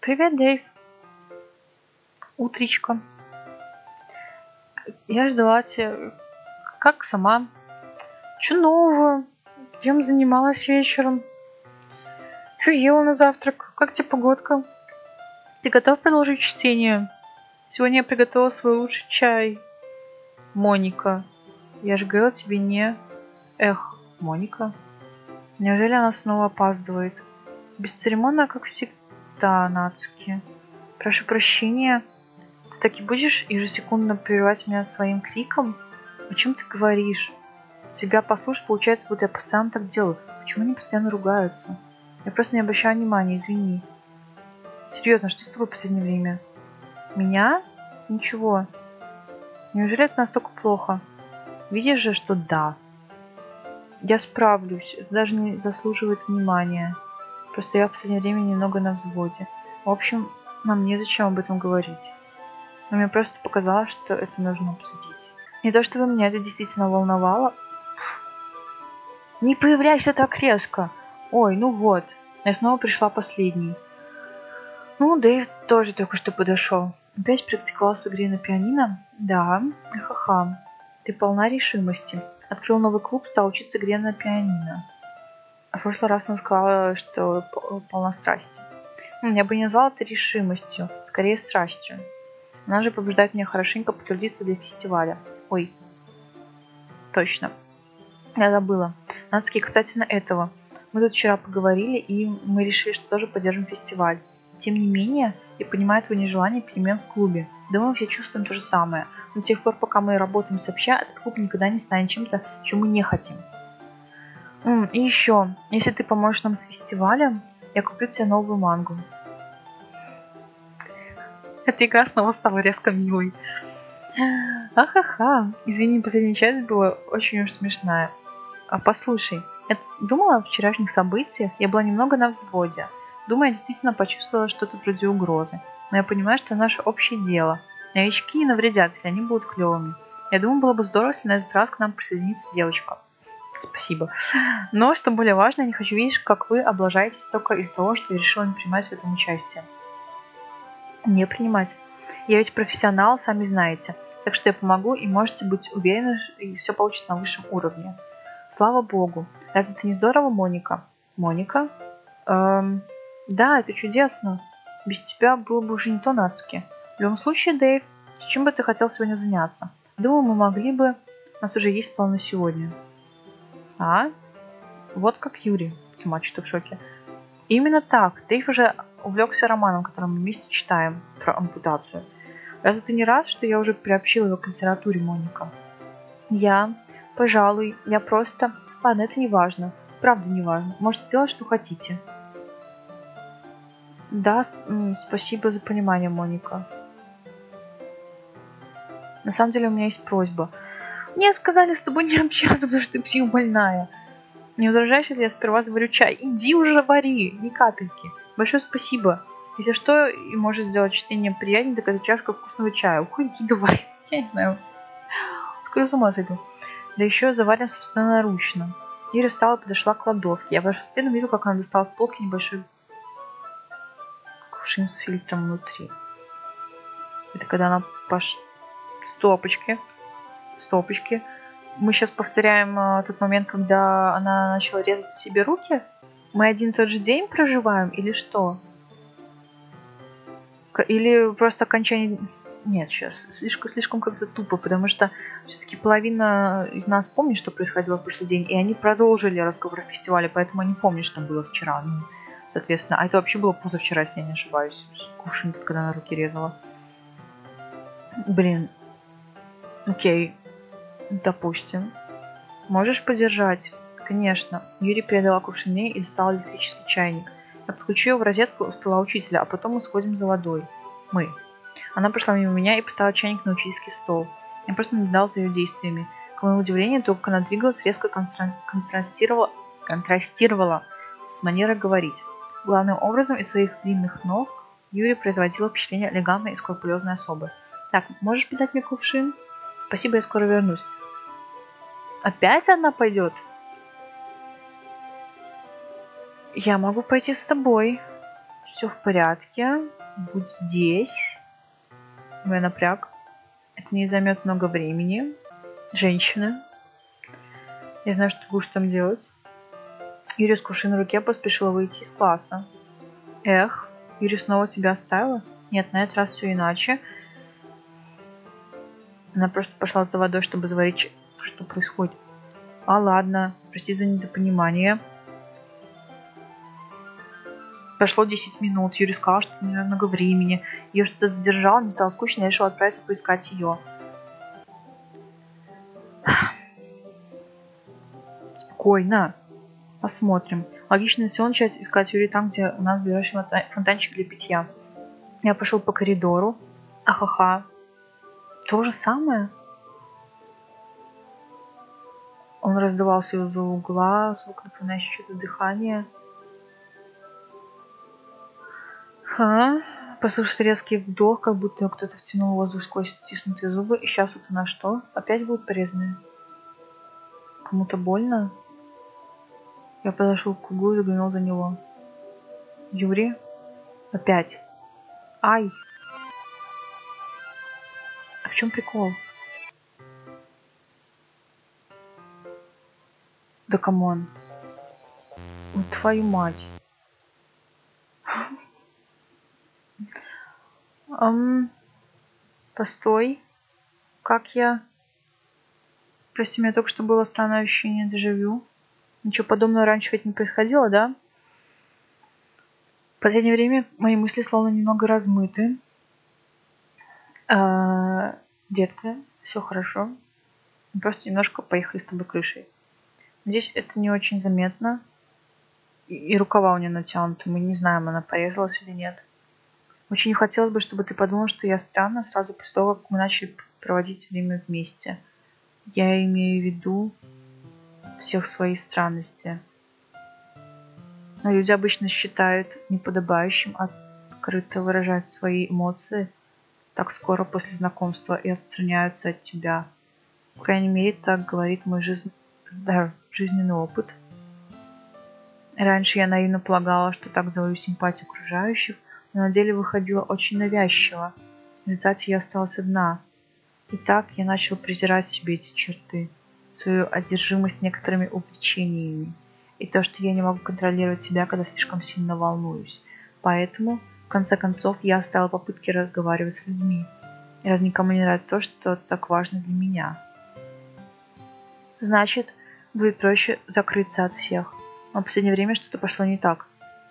Привет, Дэйв. Утречко. Я ждала тебя. Как сама? Че нового? Чем занималась вечером? Че ела на завтрак? Как тебе погодка? Ты готов продолжить чтение? Сегодня я приготовила свой лучший чай. Моника. Я же говорила тебе не... Эх, Моника. Неужели она снова опаздывает? Бесцеремонно, как всегда, Нацуки. Прошу прощения. Ты так и будешь ежесекундно прерывать меня своим криком? О чем ты говоришь? Тебя послушать, получается, будто я постоянно так делаю. Почему они постоянно ругаются? Я просто не обращаю внимания, извини. Серьезно, что с тобой в последнее время? Меня? Ничего. Неужели это настолько плохо? Видишь же, что да. Я справлюсь, это даже не заслуживает внимания. Просто я в последнее время немного на взводе. В общем, нам незачем об этом говорить. Но мне просто показалось, что это нужно обсудить. Не то чтобы меня это действительно волновало. Не появляйся так резко. Ой, ну вот. Я снова пришла последней. Ну, Дэйв тоже только что подошел. Опять практиковался игре на пианино? Да, ха-ха. Ты полна решимости. Открыл новый клуб, стал учиться игре на пианино. В прошлый раз она сказала, что полна страсти. Я бы не назвала это решимостью, скорее страстью. Она же побуждает меня хорошенько потрудиться для фестиваля. Ой, точно. Я забыла. Нацки, касательно этого. Мы тут вчера поговорили, и мы решили, что тоже поддержим фестиваль. Тем не менее, я понимаю твое нежелание перемен в клубе. Думаю, все чувствуем то же самое. Но до тех пор, пока мы работаем сообща, этот клуб никогда не станет чем-то, чем мы не хотим. И еще, если ты поможешь нам с фестивалем, я куплю тебе новую мангу. Эта игра снова стала резко милой. Ахаха. Извини, последняя часть была очень уж смешная. А послушай, я думала о вчерашних событиях, я была немного на взводе. Думаю, я действительно почувствовала что-то вроде угрозы. Но я понимаю, что это наше общее дело. Новички не навредят, если они будут клевыми. Я думаю, было бы здорово, если на этот раз к нам присоединится девочка. Спасибо. Но, что более важно, я не хочу видеть, как вы облажаетесь только из-за того, что я решила не принимать в этом участие. Не принимать. Я ведь профессионал, сами знаете. Так что я помогу, и можете быть уверены, и все получится на высшем уровне. Слава богу. Разве это не здорово, Моника? Моника? Эм, да, это чудесно. Без тебя было бы уже не то Нацуки. В любом случае, Дэйв, чем бы ты хотел сегодня заняться? Думаю, мы могли бы... У нас уже есть планы сегодня. А? Вот как Юрий. Сама что в шоке. Именно так. Дэйв уже увлекся романом, который мы вместе читаем про ампутацию. Разве ты не рад, что я уже приобщила его к консерватуре, Моника? Я, пожалуй, я просто... Ладно, это не важно. Правда не важно. Можете делать, что хотите. Да, спасибо за понимание, Моника. На самом деле у меня есть просьба. Мне сказали с тобой не общаться, потому что ты психбольная. Не возражаешь, если я сперва заварю чай? Иди уже вари, ни капельки. Большое спасибо. Если что, и может сделать чтение приятнее, так это чашка вкусного чая. Уходи давай. Я не знаю. Скоро с ума сойду. Да еще заварен собственноручно. Ира встала и подошла к кладовке. Я подошла следом, видел, как она достала с полки небольшой кувшин с фильтром внутри. Это когда она пош... Стопочки. Стопочки. Мы сейчас повторяем э, тот момент, когда она начала резать себе руки. Мы один и тот же день проживаем или что? Или просто окончание... Нет, сейчас слишком, слишком как-то тупо, потому что все-таки половина из нас помнит, что происходило в прошлый день, и они продолжили разговор о фестивале, поэтому они помнят, что было вчера. Ну, соответственно, а это вообще было позавчера, если я не ошибаюсь. Кувшин, когда на руки резала. Блин. Окей. Допустим. Можешь подержать? Конечно. Юрий передала кувшин мне и достал электрический чайник. Я подключу его в розетку у стола учителя, а потом мы сходим за водой. Мы. Она прошла мимо меня и поставила чайник на учительский стол. Я просто наблюдал за ее действиями. К моему удивлению, то, как она двигалась, резко контрастировала, контрастировала с манерой говорить. Главным образом из своих длинных ног Юрий производила впечатление элегантной и скрупулезной особы. Так, можешь передать мне кувшин? Спасибо, я скоро вернусь. Опять она пойдет? Я могу пойти с тобой. все в порядке. Будь здесь. Я напряг. Это не займет много времени. Женщина. Я знаю, что ты будешь там делать. Юрий с кувшиной в руке поспешила выйти из класса. Эх, Юрий снова тебя оставила? Нет, на этот раз все иначе. Она просто пошла за водой, чтобы заварить, что происходит. А ладно, прости за недопонимание. Прошло 10 минут. Юрий сказал, что не много времени. Ее что-то задержало, не стало скучно, я решил отправиться поискать ее. Спокойно. Посмотрим. Логично все начать искать Юрий там, где у нас ближайший фонтанчик для питья. Я пошел по коридору. Ахаха. То же самое? Он раздавался из-за угла, звук напоминающий что-то дыхание. Ха. Послышался резкий вдох, как будто кто-то втянул воздух сквозь стиснутые зубы. И сейчас вот она что? Опять будет порезанная? Кому-то больно? Я подошел к углу и заглянул за него. Юрий? Опять. Ай! А в чем прикол? Да come on. Ну, твою мать. Постой. Как я... Прости, у меня только что было странное ощущение дежавю. Ничего подобного раньше ведь не происходило, да? В последнее время мои мысли словно немного размыты. А, детка, все хорошо. Просто немножко поехали с тобой крышей. Здесь это не очень заметно. И, и рукава у нее натянуты. Мы не знаем, она порезалась или нет. Очень хотелось бы, чтобы ты подумал, что я странно сразу после того, как мы начали проводить время вместе. Я имею в виду всех свои странности. Но люди обычно считают неподобающим открыто выражать свои эмоции так скоро после знакомства и отстраняются от тебя. По крайней мере, так говорит мой жизнь... да, жизненный опыт. Раньше я наивно полагала, что так завою симпатию окружающих, но на деле выходило очень навязчиво. В результате я осталась одна. И так я начал презирать себе эти черты свою одержимость некоторыми увлечениями и то, что я не могу контролировать себя, когда слишком сильно волнуюсь. Поэтому, в конце концов, я оставила попытки разговаривать с людьми, раз никому не нравится то, что так важно для меня. Значит, будет проще закрыться от всех. Но в последнее время что-то пошло не так.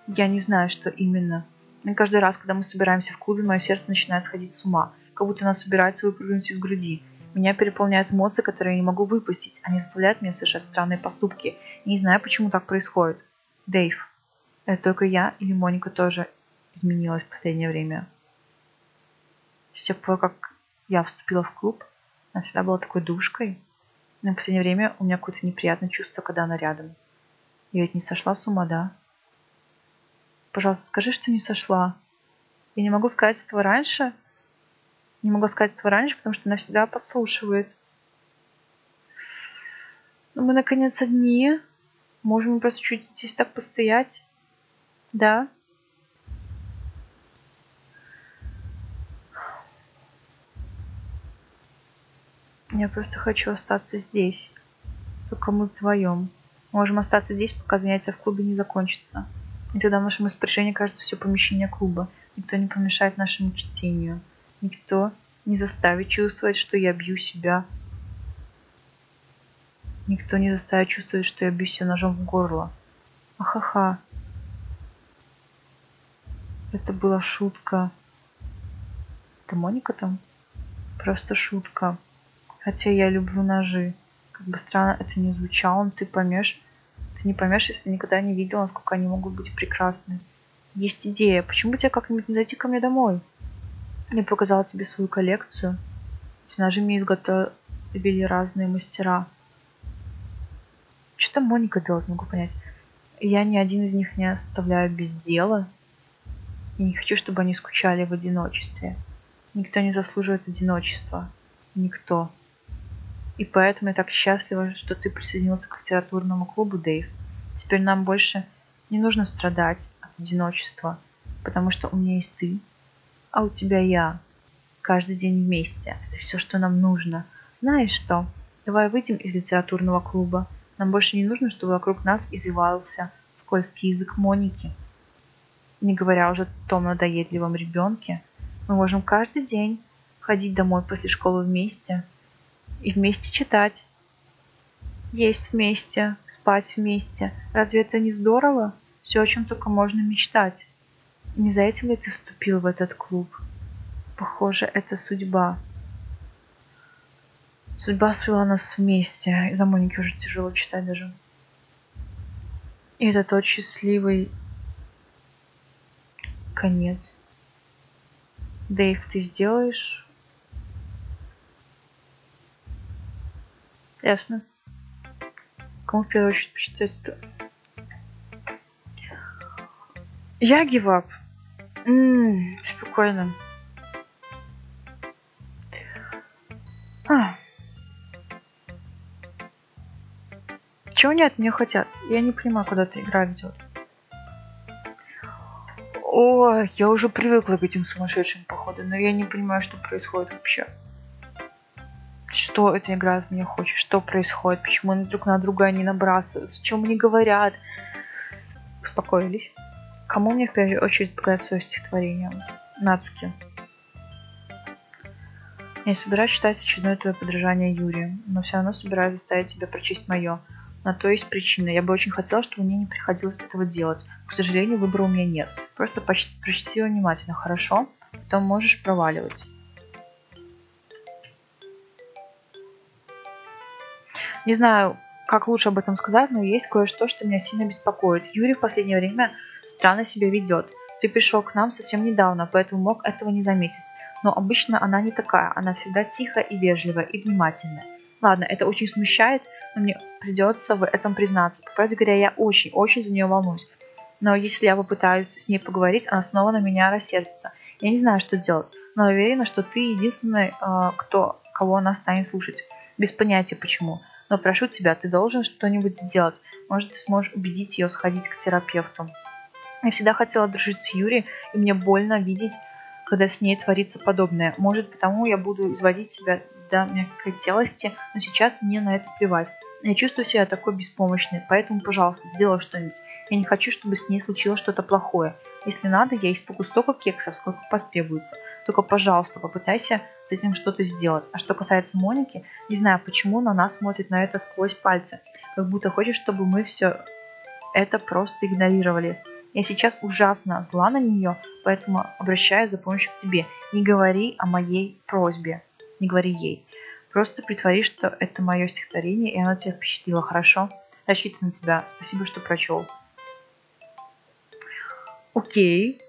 Я не знаю, что именно. И каждый раз, когда мы собираемся в клубе, мое сердце начинает сходить с ума, как будто оно собирается выпрыгнуть из груди – меня переполняют эмоции, которые я не могу выпустить. Они заставляют меня совершать странные поступки. И не знаю, почему так происходит. Дэйв, это только я или Моника тоже изменилась в последнее время? С тех пор, как я вступила в клуб, она всегда была такой душкой. Но в последнее время у меня какое-то неприятное чувство, когда она рядом. Я ведь не сошла с ума, да? Пожалуйста, скажи, что не сошла. Я не могу сказать этого раньше, не могла сказать этого раньше, потому что она всегда подслушивает. Но мы наконец одни. Можем просто чуть здесь так постоять. Да? Я просто хочу остаться здесь. Только мы вдвоем. Можем остаться здесь, пока занятия в клубе не закончатся. И тогда в нашем распоряжении кажется все помещение клуба. Никто не помешает нашему чтению. Никто не заставит чувствовать, что я бью себя. Никто не заставит чувствовать, что я бью себя ножом в горло. Ахаха. Это была шутка. Это Моника там? Просто шутка. Хотя я люблю ножи. Как бы странно это не звучало, ты поймешь. Ты не поймешь, если никогда не видел, насколько они могут быть прекрасны. Есть идея. Почему бы тебе как-нибудь не зайти ко мне домой? Я показала тебе свою коллекцию. Эти ножи мне изготовили разные мастера. Что там Моника делает, могу понять. Я ни один из них не оставляю без дела. Я не хочу, чтобы они скучали в одиночестве. Никто не заслуживает одиночества. Никто. И поэтому я так счастлива, что ты присоединился к литературному клубу, Дэйв. Теперь нам больше не нужно страдать от одиночества. потому что у меня есть ты, а у тебя я. Каждый день вместе. Это все, что нам нужно. Знаешь что? Давай выйдем из литературного клуба. Нам больше не нужно, чтобы вокруг нас извивался скользкий язык Моники. Не говоря уже о том надоедливом ребенке, мы можем каждый день ходить домой после школы вместе и вместе читать, есть вместе, спать вместе. Разве это не здорово? Все, о чем только можно мечтать. Не за этим ли ты вступил в этот клуб? Похоже, это судьба. Судьба свела нас вместе. Из-за Моники уже тяжело читать даже. И это тот счастливый конец. Дэйв, ты сделаешь? Ясно. Кому в первую очередь почитать это? Я гивап. Спокойно. А. Чего они от меня хотят? Я не понимаю, куда эта игра ведет. О, я уже привыкла к этим сумасшедшим походам, но я не понимаю, что происходит вообще. Что эта игра от меня хочет? Что происходит? Почему они друг на друга они набрасываются? О чем они говорят? Успокоились. Кому мне в первую очередь показать свое стихотворение? Нацуки. Я собираюсь читать очередное твое подражание Юрию, но все равно собираюсь заставить тебя прочесть мое. На то есть причина. Я бы очень хотела, чтобы мне не приходилось этого делать. К сожалению, выбора у меня нет. Просто прочти его внимательно, хорошо? Потом можешь проваливать. Не знаю, как лучше об этом сказать, но есть кое-что, что меня сильно беспокоит. Юрий в последнее время странно себя ведет. Ты пришел к нам совсем недавно, поэтому мог этого не заметить. Но обычно она не такая, она всегда тихая и вежливая и внимательная. Ладно, это очень смущает, но мне придется в этом признаться. По правде говоря, я очень-очень за нее волнуюсь. Но если я попытаюсь с ней поговорить, она снова на меня рассердится. Я не знаю, что делать, но уверена, что ты единственный, э, кто, кого она станет слушать. Без понятия почему. Но прошу тебя, ты должен что-нибудь сделать. Может, ты сможешь убедить ее сходить к терапевту. Я всегда хотела дружить с Юрием, и мне больно видеть, когда с ней творится подобное. Может, потому я буду изводить себя до мягкотелости, но сейчас мне на это плевать. Я чувствую себя такой беспомощной, поэтому, пожалуйста, сделай что-нибудь. Я не хочу, чтобы с ней случилось что-то плохое. Если надо, я испеку столько кексов, сколько потребуется. Только, пожалуйста, попытайся с этим что-то сделать. А что касается Моники, не знаю, почему, но она смотрит на это сквозь пальцы. Как будто хочет, чтобы мы все это просто игнорировали. Я сейчас ужасно зла на нее, поэтому обращаюсь за помощью к тебе. Не говори о моей просьбе. Не говори ей. Просто притвори, что это мое стихотворение, и оно тебя впечатлило, хорошо? Рассчитываю на тебя. Спасибо, что прочел. Окей,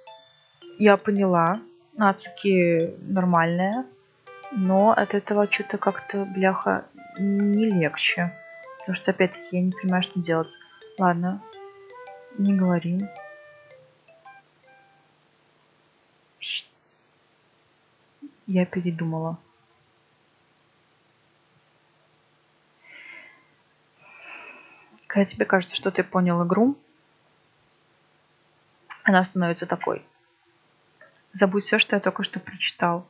я поняла. Нацуки нормальная, но от этого что-то как-то, бляха, не легче. Потому что, опять-таки, я не понимаю, что делать. Ладно, не говорим. Я передумала. Когда тебе кажется, что ты понял игру, она становится такой. Забудь все, что я только что прочитал.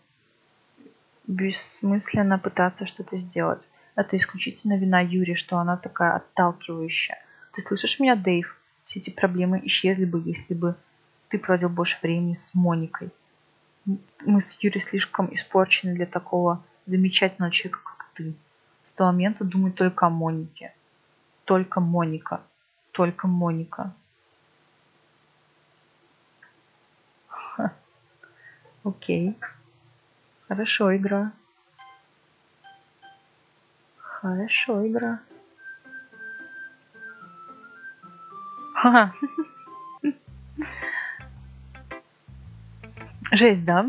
Бессмысленно пытаться что-то сделать. Это исключительно вина Юри, что она такая отталкивающая. Ты слышишь меня, Дэйв? Все эти проблемы исчезли бы, если бы ты проводил больше времени с Моникой. Мы с Юри слишком испорчены для такого замечательного человека, как ты. С того момента думай только о Монике. Только Моника. Только Моника. Окей. Хорошо, игра. Хорошо, игра. Ха. Жесть, да?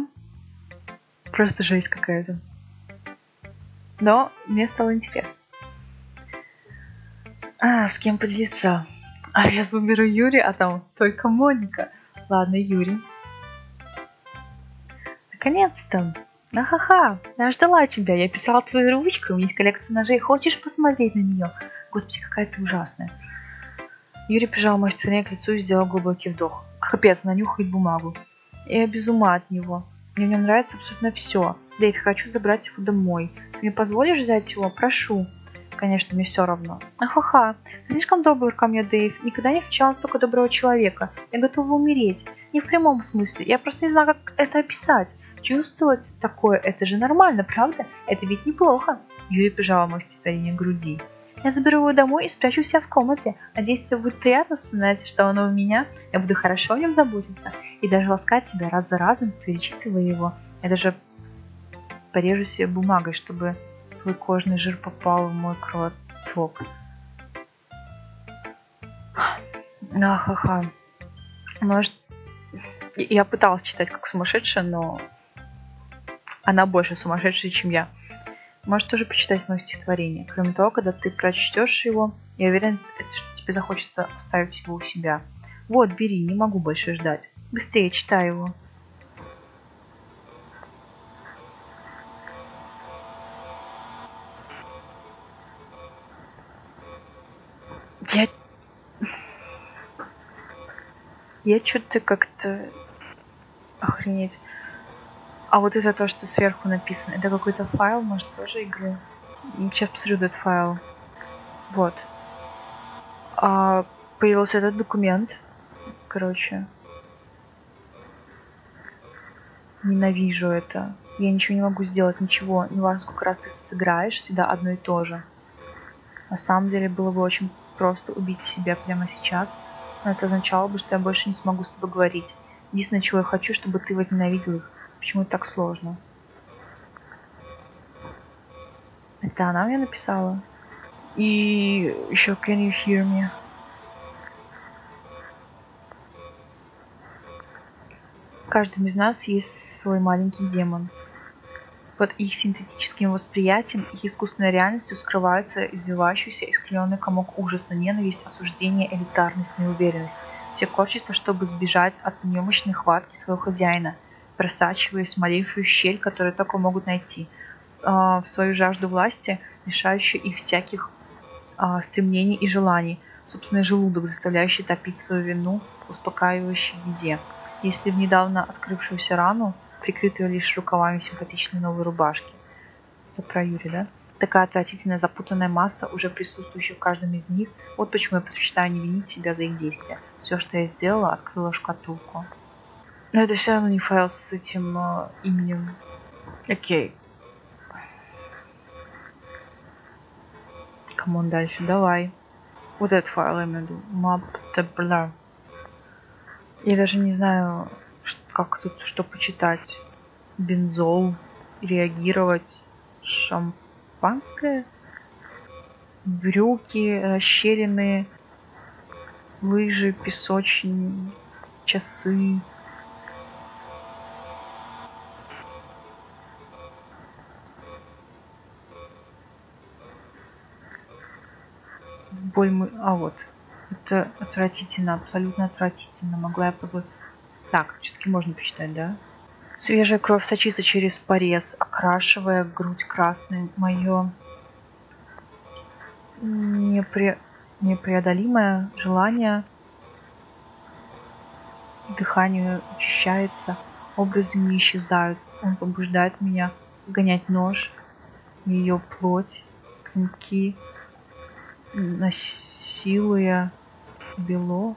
Просто жесть какая-то. Но мне стало интересно. А, с кем поделиться? А я выберу Юрия, а там только Моника. Ладно, Юрий. Наконец-то! Ахаха, я ждала тебя, я писала твоей ручкой, у меня есть коллекция ножей, хочешь посмотреть на нее? Господи, какая ты ужасная. Юрий прижал мой стороне к лицу и сделал глубокий вдох. Капец, нанюхает бумагу. Я без ума от него. Мне в нем нравится абсолютно все. Дэйв, хочу забрать его домой. Ты мне позволишь взять его? Прошу. Конечно, мне все равно. Ахаха, слишком добр ко мне, Дэйв. Никогда не встречала столько доброго человека. Я готова умереть. Не в прямом смысле. Я просто не знаю, как это описать. Чувствовать такое, это же нормально, правда? Это ведь неплохо. Юрий прижала мое стихотворение груди. Я заберу его домой и спрячу себя в комнате. Надеюсь, тебе будет приятно вспоминать, что оно у меня. Я буду хорошо о нем заботиться и даже ласкать тебя раз за разом, перечитывая его. Я даже порежу себе бумагой, чтобы твой кожный жир попал в мой кровоток. Ахаха. Может, я пыталась читать как сумасшедшая, но она больше сумасшедшая, чем я. Можешь тоже почитать мое стихотворение. Кроме того, когда ты прочтешь его, я уверен, что тебе захочется оставить его у себя. Вот, бери, не могу больше ждать. Быстрее читай его. Я... Я что-то как-то... Охренеть. А вот это то, что сверху написано, это какой-то файл, может, тоже игры? Сейчас посмотрю этот файл. Вот. А, появился этот документ. Короче. Ненавижу это. Я ничего не могу сделать, ничего. Не важно, сколько раз ты сыграешь, всегда одно и то же. На самом деле было бы очень просто убить себя прямо сейчас. Но это означало бы, что я больше не смогу с тобой говорить. Единственное, чего я хочу, чтобы ты возненавидел их. Почему так сложно? Это она мне написала. И еще Can you hear me? В каждом из нас есть свой маленький демон. Под их синтетическим восприятием, их искусственной реальностью скрывается извивающийся искривленный комок ужаса, ненависть, осуждение, элитарность, неуверенность. Все корчатся, чтобы сбежать от немощной хватки своего хозяина – просачиваясь в малейшую щель, которую только могут найти, а, в свою жажду власти, лишающую их всяких а, стремлений и желаний, собственный желудок, заставляющий топить свою вину в успокаивающей еде. Если в недавно открывшуюся рану, прикрытую лишь рукавами симпатичной новой рубашки. Это про Юри, да? Такая отвратительная запутанная масса, уже присутствующая в каждом из них. Вот почему я предпочитаю не винить себя за их действия. Все, что я сделала, открыла шкатулку. Но это все равно не файл с этим э, именем. Окей. Come on, дальше, давай. Вот этот файл я имею в виду. Map. Я даже не знаю, как тут что почитать. Бензол. Реагировать. Шампанское. Брюки расщелины. Лыжи, песочные. Часы. Боль мы... А вот. Это отвратительно, абсолютно отвратительно. Могла я позволить... Так, все-таки можно почитать, да? Свежая кровь сочится через порез, окрашивая грудь красной. Мое непре... непреодолимое желание дыхание очищается, образы не исчезают. Он побуждает меня гонять нож, ее плоть, клинки, насилуя бело,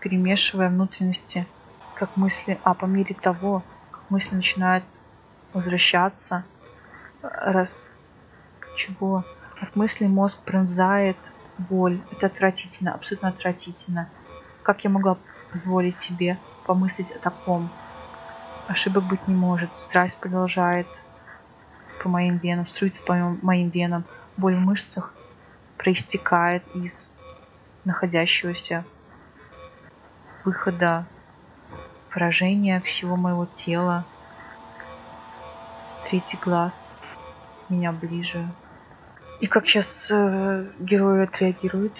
перемешивая внутренности, как мысли, а по мере того, как мысли начинают возвращаться, раз чего от мысли мозг пронзает боль. Это отвратительно, абсолютно отвратительно. Как я могла позволить себе помыслить о таком? Ошибок быть не может. Страсть продолжает по моим венам, струится по моим венам. Боль в мышцах проистекает из находящегося выхода выражения всего моего тела. Третий глаз меня ближе. И как сейчас э, герой отреагирует?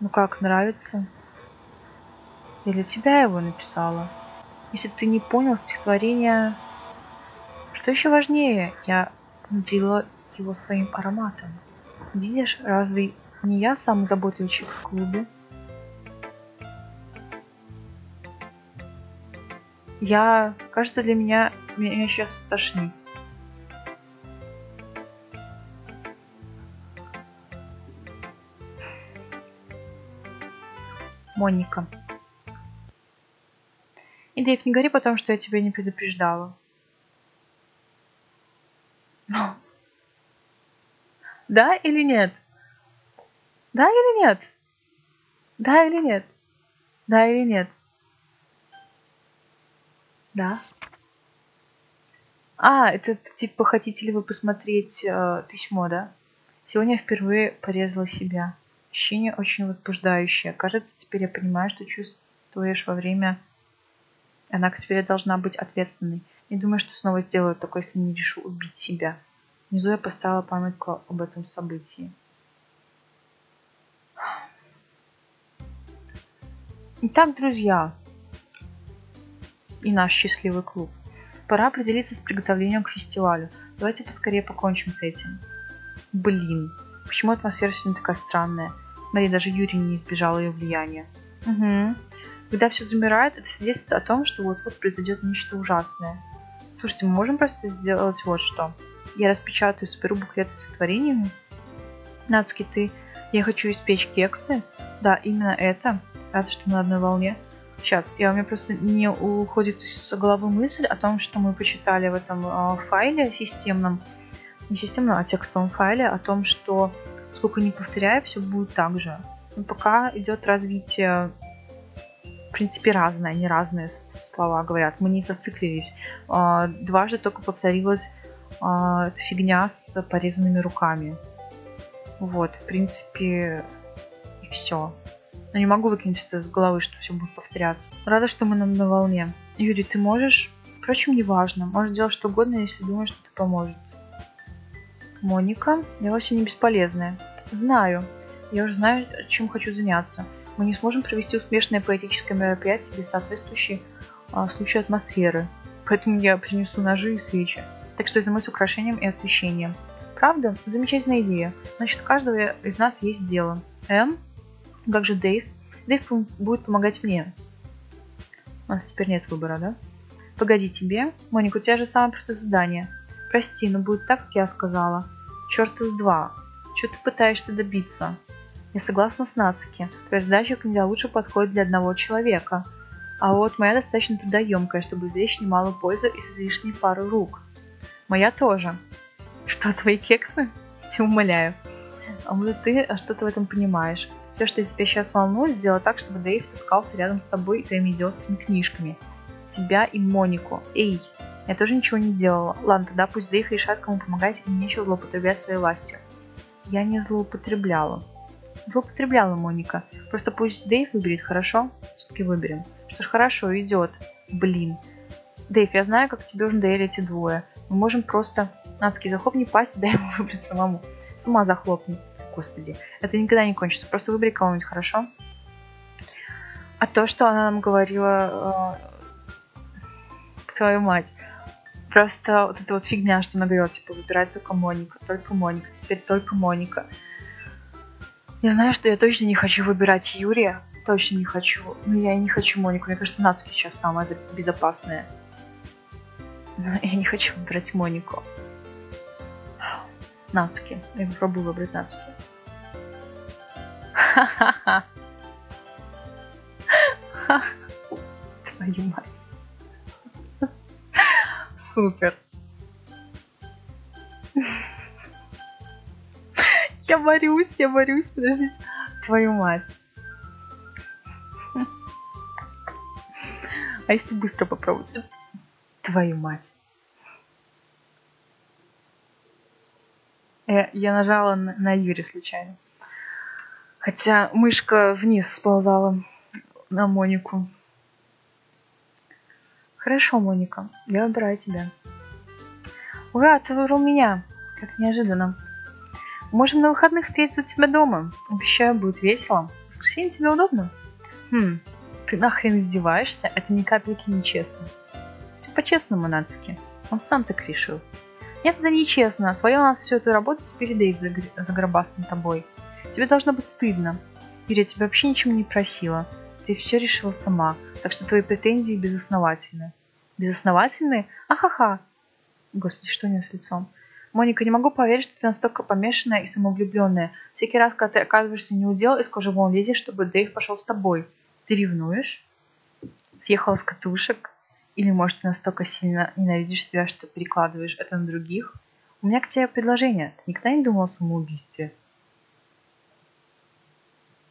Ну как, нравится? Я для тебя его написала. Если ты не понял стихотворение, что еще важнее, я наделила его своим ароматом. Видишь, разве не я сам заботливчик в клубе? Я... Кажется, для меня... Меня сейчас тошнит. Моника. И, Дэйв, не говори потом, что я тебя не предупреждала. Ну. Да или нет? Да или нет? Да или нет? Да или нет? Да. А, это типа хотите ли вы посмотреть э, письмо, да? Сегодня я впервые порезала себя. Ощущение очень возбуждающее. Кажется, теперь я понимаю, что чувствуешь во время... Она теперь должна быть ответственной. Не думаю, что снова сделаю такое, если не решу убить себя. Внизу я поставила памятку об этом событии. Итак, друзья, и наш счастливый клуб. Пора определиться с приготовлением к фестивалю. Давайте поскорее покончим с этим. Блин, почему атмосфера сегодня такая странная? Смотри, даже Юрий не избежал ее влияния. Угу. Когда все замирает, это свидетельствует о том, что вот-вот произойдет нечто ужасное. Слушайте, мы можем просто сделать вот что. Я распечатаю, соберу буклеты с сотворениями. Нацки, ты... Я хочу испечь кексы. Да, именно это. Рада, что на одной волне. Сейчас, я у меня просто не уходит из головы мысль о том, что мы почитали в этом э, файле системном, не системном, а текстовом файле, о том, что сколько не повторяю, все будет так же. Но пока идет развитие, в принципе, разное, не разные слова говорят. Мы не зациклились. Э, дважды только повторилась э, фигня с порезанными руками. Вот, в принципе, и все. Но не могу выкинуть это из головы, что все будет повторяться. Рада, что мы на, на волне. Юрий, ты можешь? Впрочем, неважно. Можешь делать что угодно, если думаешь, что это поможет. Моника, я вовсе не бесполезная. Знаю. Я уже знаю, чем хочу заняться. Мы не сможем провести успешное поэтическое мероприятие без соответствующей а, случаю атмосферы. Поэтому я принесу ножи и свечи. Так что займусь украшением и освещением. Правда? Замечательная идея. Значит, у каждого из нас есть дело. М? Как же Дэйв? Дэйв будет помогать мне. У нас теперь нет выбора, да? Погоди тебе. Моника, у тебя же самое простое задание. Прости, но будет так, как я сказала. Черт из два. Чего ты пытаешься добиться? Я согласна с Нацики. Твоя задача нельзя лучше подходит для одного человека. А вот моя достаточно трудоемкая, чтобы извлечь немало пользы из лишней пары рук. Моя тоже. Что, твои кексы? Тебя умоляю. А может ты а что ты в этом понимаешь? Все, что тебя сейчас волнует, сделать так, чтобы Дэйв таскался рядом с тобой и твоими идиотскими книжками. Тебя и Монику. Эй, я тоже ничего не делала. Ладно, тогда пусть Дэйв решает, кому помогать, и нечего злоупотреблять своей властью. Я не злоупотребляла. Злоупотребляла Моника. Просто пусть Дэйв выберет, хорошо? Все-таки выберем. Что ж, хорошо, идет. Блин. Дэйв, я знаю, как тебе уже надоели эти двое. Мы можем просто... Нацкий, захлопни пасть, дай ему выбрать самому. С ума захлопни господи. Это никогда не кончится. Просто выбери кого-нибудь, хорошо? А то, что она нам говорила, э, твою мать, просто вот эта вот фигня, что она говорила, типа, выбирать только Моника, только Моника, теперь только Моника. Я знаю, что я точно не хочу выбирать Юрия, точно не хочу. Но я и не хочу Монику. Мне кажется, Нацуки сейчас самая безопасная. Я не хочу выбирать Монику. Нацуки. Я попробую выбрать Нацуки. Твою мать. Супер. Я борюсь, я борюсь, подождите. Твою мать. А если быстро попробовать? Твою мать. Я, я нажала на, на Юрия случайно. Хотя мышка вниз сползала на Монику. Хорошо, Моника, я выбираю тебя. Ура, ты выбрал меня. Как неожиданно. Можем на выходных встретиться у тебя дома. Обещаю, будет весело. В воскресенье тебе удобно? Хм, ты нахрен издеваешься? Это ни капельки не честно. По-честному, Нацки. Он сам так решил. Нет, это нечестно. Своя у нас всю эту работу теперь Дэйв загробастан тобой. Тебе должно быть стыдно. Юрия тебя вообще ничего не просила. Ты все решила сама, так что твои претензии безосновательны. Безосновательные? Ахаха. Господи, что у нее с лицом? Моника, не могу поверить, что ты настолько помешанная и самовлюбленная. Всякий раз, когда ты оказываешься не удел, из кожи вон лезешь, чтобы Дэйв пошел с тобой. Ты ревнуешь? Съехала с катушек? Или, может, ты настолько сильно ненавидишь себя, что перекладываешь это на других? У меня к тебе предложение. Ты никогда не думал о самоубийстве?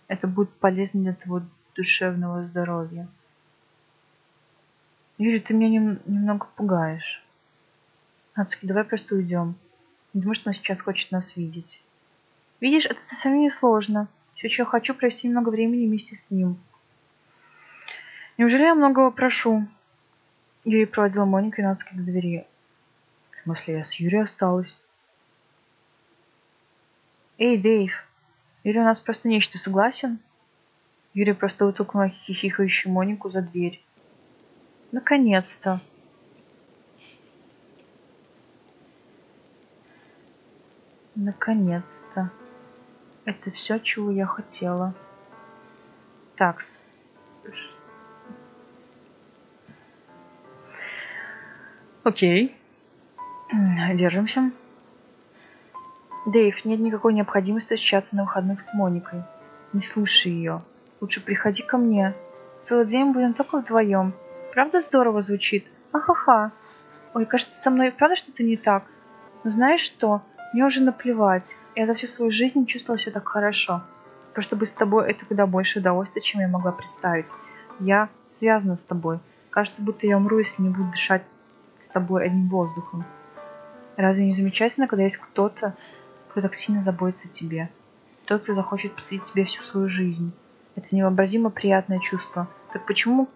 Это будет полезно для твоего душевного здоровья. Юрий, ты меня нем- немного пугаешь. Ацки, давай просто уйдем. Не думаю, что он сейчас хочет нас видеть. Видишь, это совсем не сложно. Все, что я хочу, провести много времени вместе с ним. Неужели я многого прошу? Юрий проводила Монику и Нацки к двери. В смысле, я с Юрией осталась? Эй, Дэйв, Юрий у нас просто нечто, согласен? Юрий просто вытолкнула хихикающую Монику за дверь. Наконец-то. Наконец-то. Это все, чего я хотела. Такс. Окей. Держимся. Дэйв, нет никакой необходимости встречаться на выходных с Моникой. Не слушай ее. Лучше приходи ко мне. Целый день будем только вдвоем. Правда здорово звучит? Ахаха. Ой, кажется, со мной правда что-то не так? Но знаешь что? Мне уже наплевать. Я за всю свою жизнь чувствовала себя так хорошо. Просто быть с тобой это куда больше удовольствия, чем я могла представить. Я связана с тобой. Кажется, будто я умру, если не буду дышать с тобой одним воздухом. Разве не замечательно, когда есть кто-то, кто так сильно заботится о тебе? Тот, кто захочет посвятить тебе всю свою жизнь. Это невообразимо приятное чувство. Так почему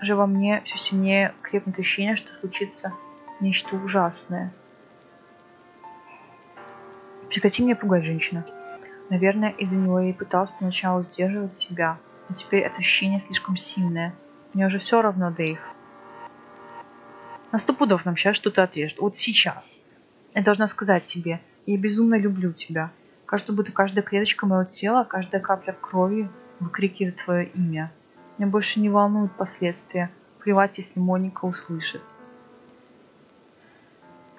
же во мне все сильнее крепнет ощущение, что случится нечто ужасное? Прекрати меня пугать, женщина. Наверное, из-за него я и пыталась поначалу сдерживать себя, но теперь это ощущение слишком сильное. Мне уже все равно, Дэйв. На сто пудов нам сейчас что-то отрежет. Вот сейчас. Я должна сказать тебе, я безумно люблю тебя. Кажется, будто каждая клеточка моего тела, каждая капля крови выкрикивает твое имя. Меня больше не волнуют последствия. Плевать, если Моника услышит.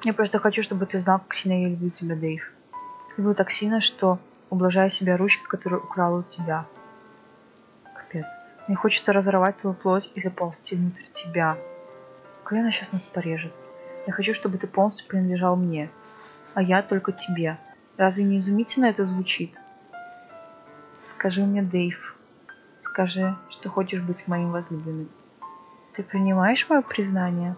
Я просто хочу, чтобы ты знал, как сильно я люблю тебя, Дэйв. Люблю так сильно, что ублажаю себя ручкой, которую украла у тебя. Капец. Мне хочется разорвать твою плоть и заползти внутрь тебя. Она сейчас нас порежет? Я хочу, чтобы ты полностью принадлежал мне, а я только тебе. Разве не изумительно это звучит? Скажи мне, Дэйв, скажи, что хочешь быть моим возлюбленным. Ты принимаешь мое признание?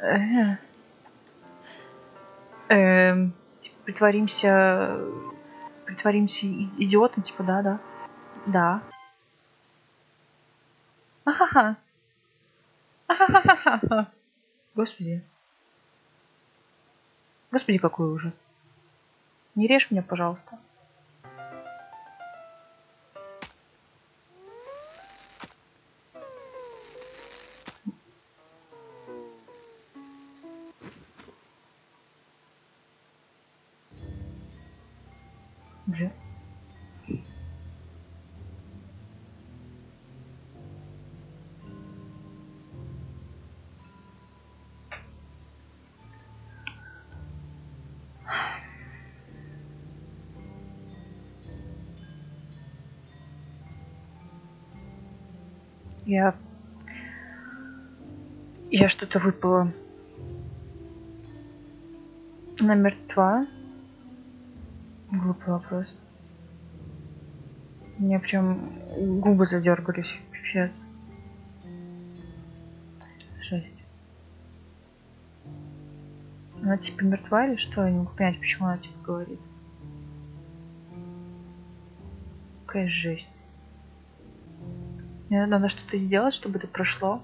Э. Эм, типа, притворимся, притворимся идиотом, типа, да, да, да. Ахаха. Ахахахаха. Господи. Господи, какой ужас. Не режь меня, пожалуйста. Я... Я что-то выпала. Она мертва? Глупый вопрос. У меня прям губы задергались. Пипец. Жесть. Она типа мертва или что? Я не могу понять, почему она типа говорит. Какая жесть. Мне надо что-то сделать, чтобы это прошло.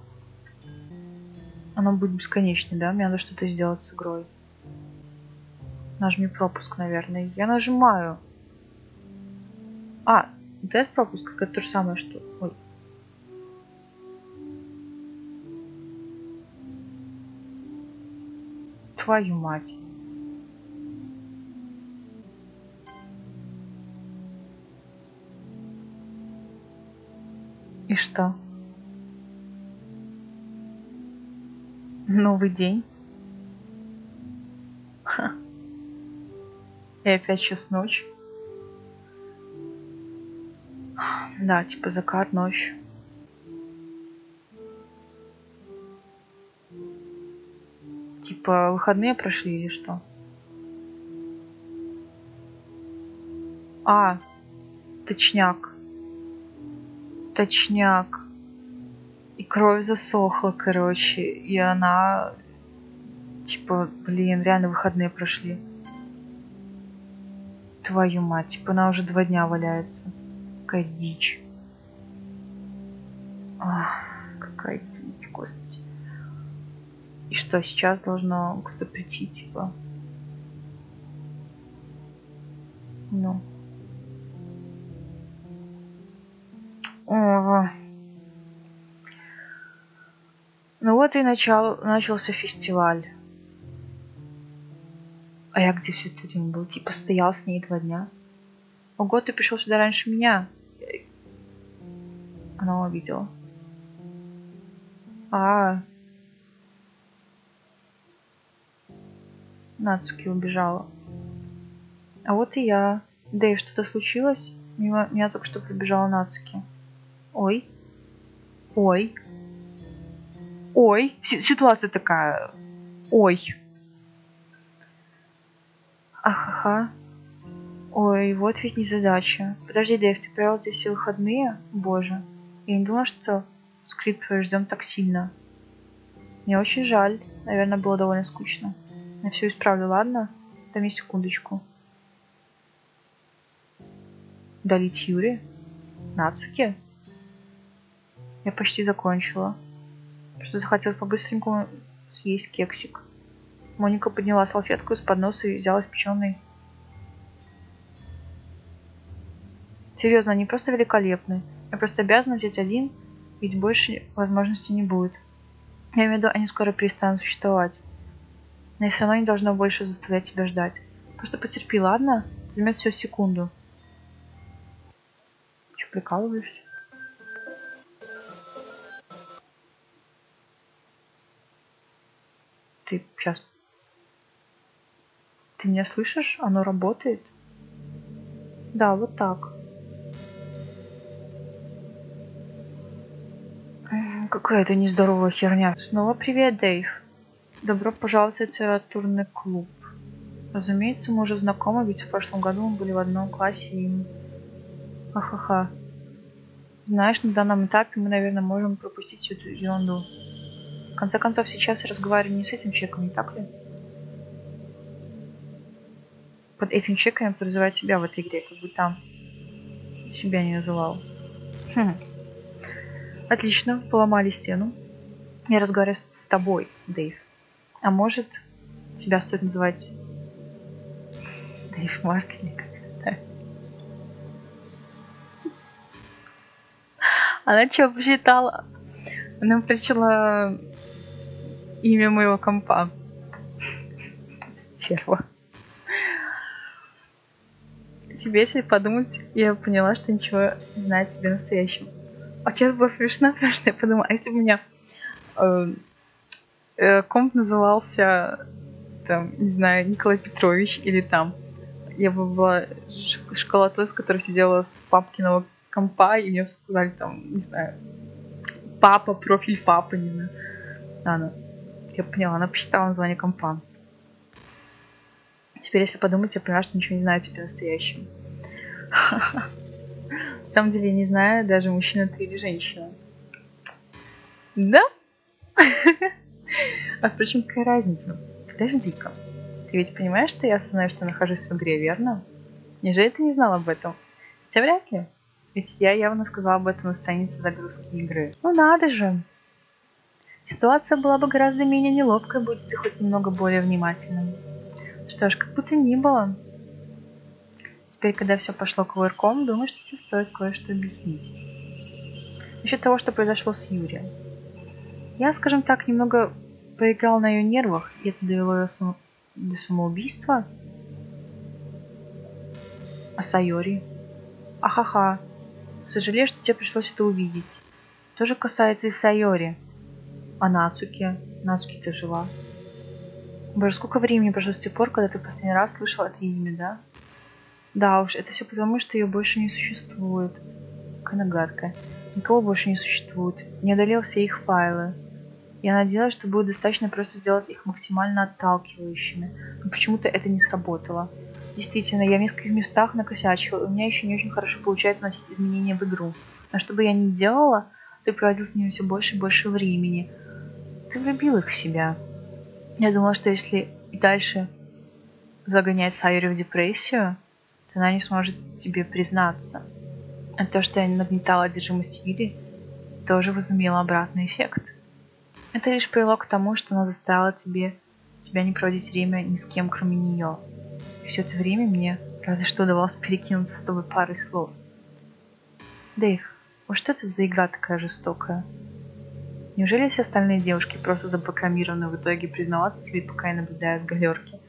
Оно будет бесконечной, да? Мне надо что-то сделать с игрой. Нажми пропуск, наверное. Я нажимаю. А, вот этот пропуск, это то же самое, что... Ой. Твою мать. Новый день? Ха. И опять сейчас ночь. Да, типа закат, ночь. Типа выходные прошли или что? А, точняк. Точняк. Кровь засохла, короче. И она... Типа, блин, реально выходные прошли. Твою мать, типа она уже два дня валяется. Какая дичь. Ах, какая дичь, господи. И что, сейчас должно кто-то прийти, типа? Ну. О. вот и начал, начался фестиваль. А я где все это время был? Типа стоял с ней два дня. Ого, ты пришел сюда раньше меня. Она увидела. А, Нацуки убежала. А вот и я. Дэйв, что-то случилось? Мимо меня только что прибежала Нацуки. Ой. Ой. Ой. Ситуация такая. Ой. Ахаха. Ой, вот ведь незадача. Подожди, Дэйв, ты провел здесь все выходные? Боже. Я не думала, что скрипт ждем так сильно. Мне очень жаль. Наверное, было довольно скучно. Я все исправлю, ладно? Дай мне секундочку. Долить Юри? Нацуки? Я почти закончила. Просто захотелось по-быстренькому съесть кексик. Моника подняла салфетку из подноса и взяла испеченный. Серьезно, они просто великолепны. Я просто обязана взять один, ведь больше возможностей не будет. Я имею в виду, они скоро перестанут существовать. Но и все равно не должно больше заставлять тебя ждать. Просто потерпи, ладно? Займет всего секунду. Че, прикалываешься? Ты сейчас ты меня слышишь? Оно работает? Да, вот так. Какая-то нездоровая херня. Снова привет, Дэйв. Добро пожаловать в литературный клуб. Разумеется, мы уже знакомы, ведь в прошлом году мы были в одном классе и... Ха-ха-ха. Знаешь, на данном этапе мы, наверное, можем пропустить всю эту ерунду. В конце концов, сейчас я разговариваю не с этим человеком, не так ли? под этим чеком я подразумеваю тебя в этой игре, как бы там себя не называл. Хм. Отлично, поломали стену. Я разговариваю с тобой, Дэйв. А может, тебя стоит называть Дэйв Марк или как-то. Она что посчитала? Она прочла имя моего компа. Стерва тебе, если подумать, я поняла, что ничего не знаю тебе настоящем. А сейчас было смешно, потому что я подумала, а если бы у меня э, э, комп назывался, там, не знаю, Николай Петрович или там, я бы была школотой, с которой сидела с папкиного компа, и мне бы сказали там, не знаю, папа, профиль папы, не знаю. Ну, я поняла, она посчитала название компа. Теперь, если подумать, я поняла, что ничего не знаю о тебе настоящем. На самом деле, я не знаю, даже мужчина ты или женщина. Да? А впрочем, какая разница? Подожди-ка. Ты ведь понимаешь, что я осознаю, что нахожусь в игре, верно? Неужели ты не знал об этом? Хотя вряд ли. Ведь я явно сказала об этом на странице загрузки игры. Ну надо же. Ситуация была бы гораздо менее неловкой, будь ты хоть немного более внимательным. Что ж, как будто ни было. Теперь, когда все пошло кувырком, думаю, что тебе стоит кое-что объяснить. Насчет того, что произошло с Юрием. Я, скажем так, немного поиграл на ее нервах, и это довело ее сам... до самоубийства. А Сайори? Ахаха. Сожалею, что тебе пришлось это увидеть. То же касается и Сайори. А Нацуки? Нацуки ты жива. Боже, сколько времени прошло с тех пор, когда ты последний раз слышал это имя, да? Да уж, это все потому, что ее больше не существует. Какая гадкая. Никого больше не существует. Не одолел все их файлы. Я надеялась, что будет достаточно просто сделать их максимально отталкивающими, но почему-то это не сработало. Действительно, я в нескольких местах накосячила, и у меня еще не очень хорошо получается носить изменения в игру. Но что бы я ни делала, ты проводил с ними все больше и больше времени. Ты влюбил их в себя. Я думала, что если и дальше загонять Сайори в депрессию, то она не сможет тебе признаться. А то, что я нагнетала одержимость Юли, тоже возымело обратный эффект. Это лишь привело к тому, что она заставила тебе, тебя не проводить время ни с кем, кроме нее. И все это время мне разве что удавалось перекинуться с тобой парой слов. Дэйв, вот что это за игра такая жестокая? Неужели все остальные девушки просто запрограммированы в итоге признаваться тебе, пока я наблюдаю с галерки?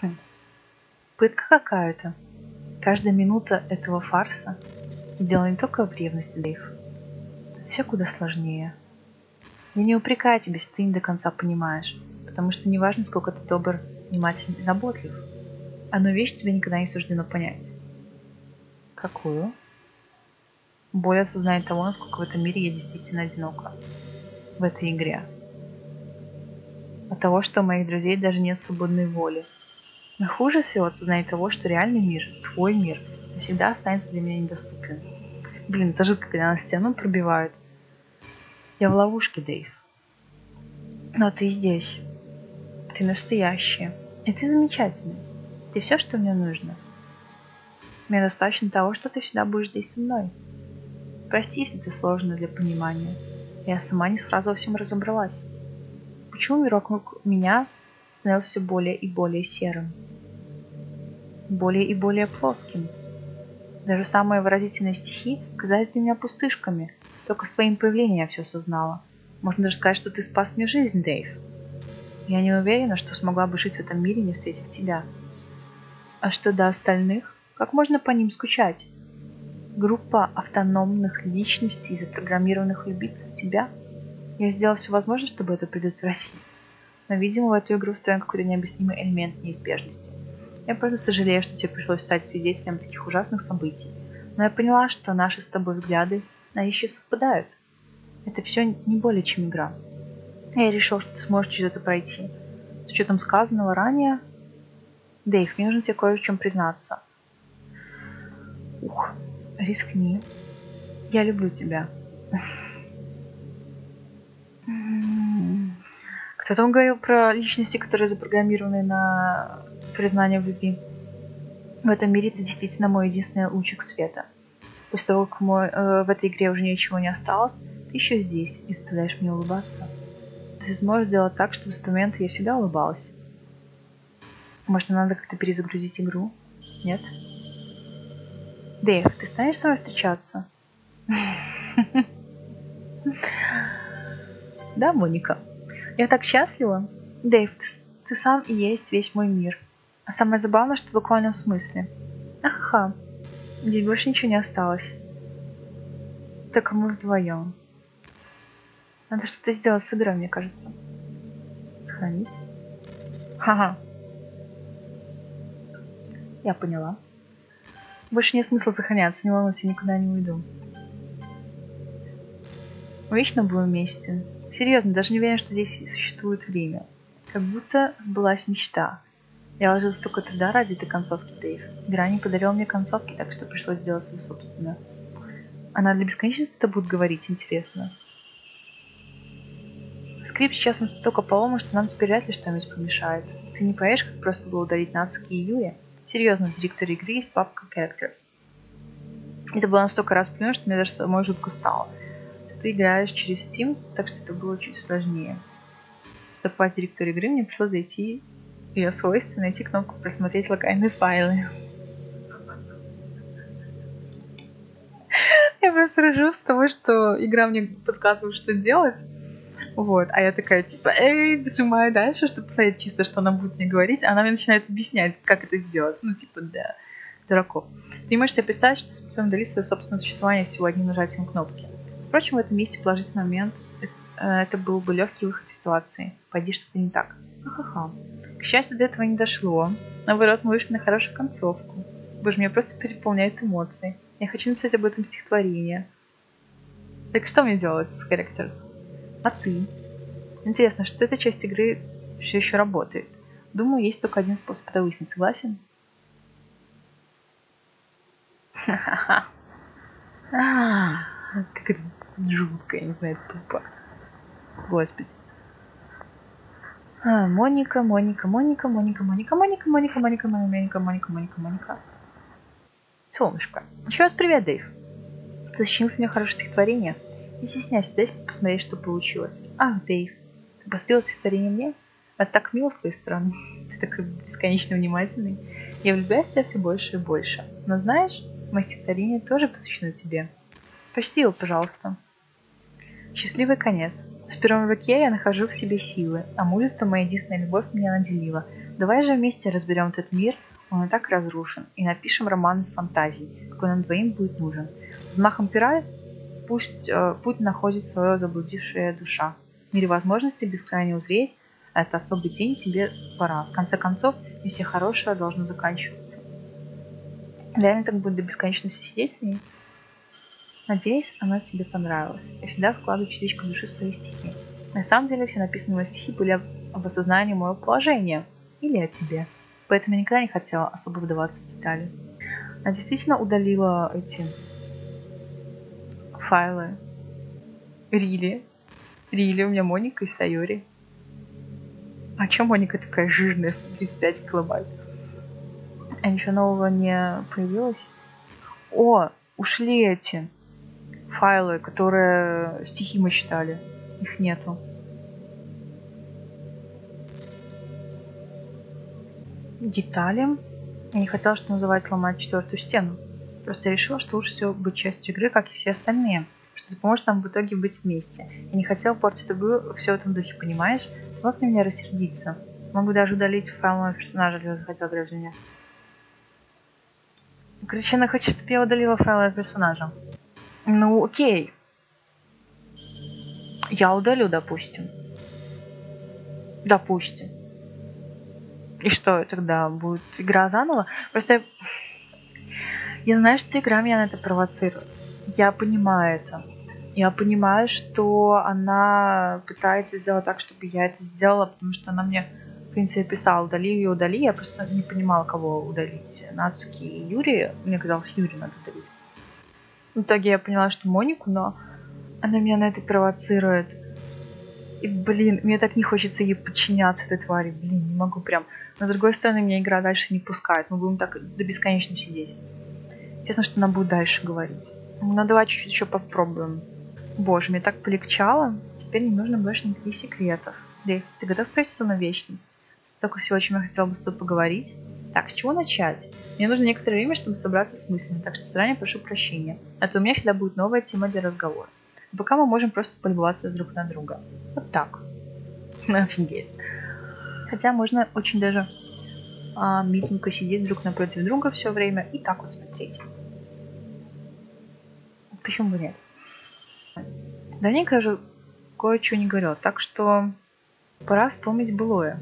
Хм. Пытка какая-то. Каждая минута этого фарса дело не только в ревности, Дэйв. Тут все куда сложнее. Я не упрекаю тебя, если ты не до конца понимаешь, потому что неважно, сколько ты добр, внимателен и заботлив. Одну вещь тебе никогда не суждено понять. Какую? Боль осознает того, насколько в этом мире я действительно одинока. В этой игре. От того, что у моих друзей даже нет свободной воли. Но хуже всего осознать того, что реальный мир, твой мир, навсегда останется для меня недоступен. Блин, это жутко, когда на стену пробивают – я в ловушке, Дэйв. Но ты здесь. Ты настоящий. И ты замечательный. Ты все, что мне нужно. Мне достаточно того, что ты всегда будешь здесь со мной. Прости, если ты сложно для понимания. Я сама не сразу во всем разобралась. Почему мир вокруг меня становился все более и более серым? Более и более плоским? Даже самые выразительные стихи казались для меня пустышками, только с твоим появлением я все осознала. Можно даже сказать, что ты спас мне жизнь, Дэйв. Я не уверена, что смогла бы жить в этом мире, не встретив тебя. А что до остальных? Как можно по ним скучать? Группа автономных личностей, запрограммированных влюбиться в тебя? Я сделала все возможное, чтобы это предотвратить. Но, видимо, в эту игру встроен какой-то необъяснимый элемент неизбежности. Я просто сожалею, что тебе пришлось стать свидетелем таких ужасных событий. Но я поняла, что наши с тобой взгляды а еще совпадают. Это все не более чем игра. Я решил, что ты сможешь через это пройти. С учетом сказанного ранее... Дэйв, мне нужно тебе кое в чем признаться. Ух, рискни. Я люблю тебя. Кто там говорил про личности, которые запрограммированы на признание в любви? В этом мире ты действительно мой единственный лучик света после того, как мой, э, в этой игре уже ничего не осталось, ты еще здесь и заставляешь мне улыбаться. Ты сможешь сделать так, чтобы с момента я всегда улыбалась. Может, надо как-то перезагрузить игру? Нет? Дэйв, ты станешь со мной встречаться? Да, Моника. Я так счастлива. Дэйв, ты, ты сам и есть весь мой мир. А самое забавное, что в буквальном смысле. Ага, Здесь больше ничего не осталось. Так мы вдвоем. Надо что-то сделать с игрой, мне кажется. Сохранить. Ха-ха. Я поняла. Больше нет смысла сохраняться, не волнуйся, никуда не уйду. Мы вечно будем вместе. Серьезно, даже не уверен, что здесь существует время. Как будто сбылась мечта. Я вложил столько труда ради этой концовки, Дэйв. Игра не подарила мне концовки, так что пришлось сделать свою собственную. Она для бесконечности это будет говорить, интересно. Скрипт сейчас настолько поломан, что нам теперь вряд ли что-нибудь помешает. Ты не поверишь, как просто было удалить Нацуки и Юри? Серьезно, в директории игры есть папка Characters. Это было настолько раз плюнуть, что мне даже самой жутко стало. Ты играешь через Steam, так что это было чуть сложнее. Чтобы попасть в директор игры, мне пришлось зайти ее свойство найти кнопку «Просмотреть локальные файлы». Я просто ржу с того, что игра мне подсказывает, что делать. Вот, а я такая, типа, эй, нажимаю дальше, чтобы посмотреть чисто, что она будет мне говорить, она мне начинает объяснять, как это сделать. Ну, типа, да, дураков. Ты можешь себе представить, что ты способен удалить свое собственное существование всего одним нажатием кнопки. Впрочем, в этом месте положительный момент э, это был бы легкий выход из ситуации. Пойди что-то не так. Ха-ха-ха. К счастью, до этого не дошло. Наоборот, мы вышли на хорошую концовку. Боже, меня просто переполняют эмоции. Я хочу написать об этом стихотворение. Так что мне делать с Characters? А ты? Интересно, что эта часть игры все еще работает. Думаю, есть только один способ это выяснить. Согласен? Ха-ха-ха. Как это жутко, я не знаю, это тупо. Господи. А, Моника, Моника, Моника, Моника, Моника, Моника, Моника, Моника, Моника, Моника, Моника, Моника. Солнышко. Еще раз привет, Дэйв. Ты сочинил сегодня хорошее стихотворение? Не стесняйся, дай посмотреть, что получилось. Ах, Дэйв, ты посвятил стихотворение мне? Это так мило с твоей стороны. Ты такой бесконечно внимательный. Я влюбляюсь в тебя все больше и больше. Но знаешь, мое стихотворение тоже посвящено тебе. Почти его, пожалуйста. Счастливый конец. С первым руке я нахожу в себе силы, а мужество моя единственная любовь меня наделила. Давай же вместе разберем этот мир, он и так разрушен, и напишем роман из фантазий, какой нам двоим будет нужен. С взмахом пера пусть э, путь находит свою заблудившая душа. В мире возможностей бескрайне узреть, это особый день тебе пора. В конце концов, не все хорошее должно заканчиваться. Реально так будет до бесконечности сидеть с ней? Надеюсь, она тебе понравилась. Я всегда вкладываю частичку души в свои стихи. На самом деле, все написанные мои стихи были об осознании моего положения. Или о тебе. Поэтому я никогда не хотела особо вдаваться в детали. Она действительно удалила эти файлы. Рили. Рили, у меня Моника и Сайори. А чем Моника такая жирная, 135 килобайт? А ничего нового не появилось? О, ушли эти файлы, которые стихи мы читали. Их нету. Детали. Я не хотела, что называется, сломать четвертую стену. Просто решила, что лучше всего быть частью игры, как и все остальные. Что это поможет нам в итоге быть вместе. Я не хотела портить игру все в этом духе, понимаешь? Вот на меня рассердиться. Могу даже удалить файл моего персонажа, если захотел прежде меня. Короче, она хочет, чтобы я удалила файл моего персонажа. Ну, окей. Я удалю, допустим. Допустим. И что, тогда будет игра заново? Просто я, я знаю, что игра меня на это провоцирует. Я понимаю это. Я понимаю, что она пытается сделать так, чтобы я это сделала, потому что она мне, в принципе, писала, удали ее, удали. Я просто не понимала, кого удалить. Нацуки и Юрий. Мне казалось, Юрий надо удалить. В итоге я поняла, что Монику, но она меня на это провоцирует. И, блин, мне так не хочется ей подчиняться, этой твари. Блин, не могу прям. Но, с другой стороны, меня игра дальше не пускает. Мы будем так до бесконечно сидеть. Честно, что она будет дальше говорить. Ну, давай чуть-чуть еще попробуем. Боже, мне так полегчало. Теперь не нужно больше никаких секретов. Дэйв, ты готов проситься на вечность? Столько всего, о чем я хотела бы с тобой поговорить. Так, с чего начать? Мне нужно некоторое время, чтобы собраться с мыслями, так что заранее прошу прощения. А то у меня всегда будет новая тема для разговора. А пока мы можем просто полюбоваться друг на друга. Вот так. Офигеть. Хотя можно очень даже а, миленько сидеть друг напротив друга все время и так вот смотреть. Почему бы нет? Давненько я уже кое-что не говорил, так что пора вспомнить былое.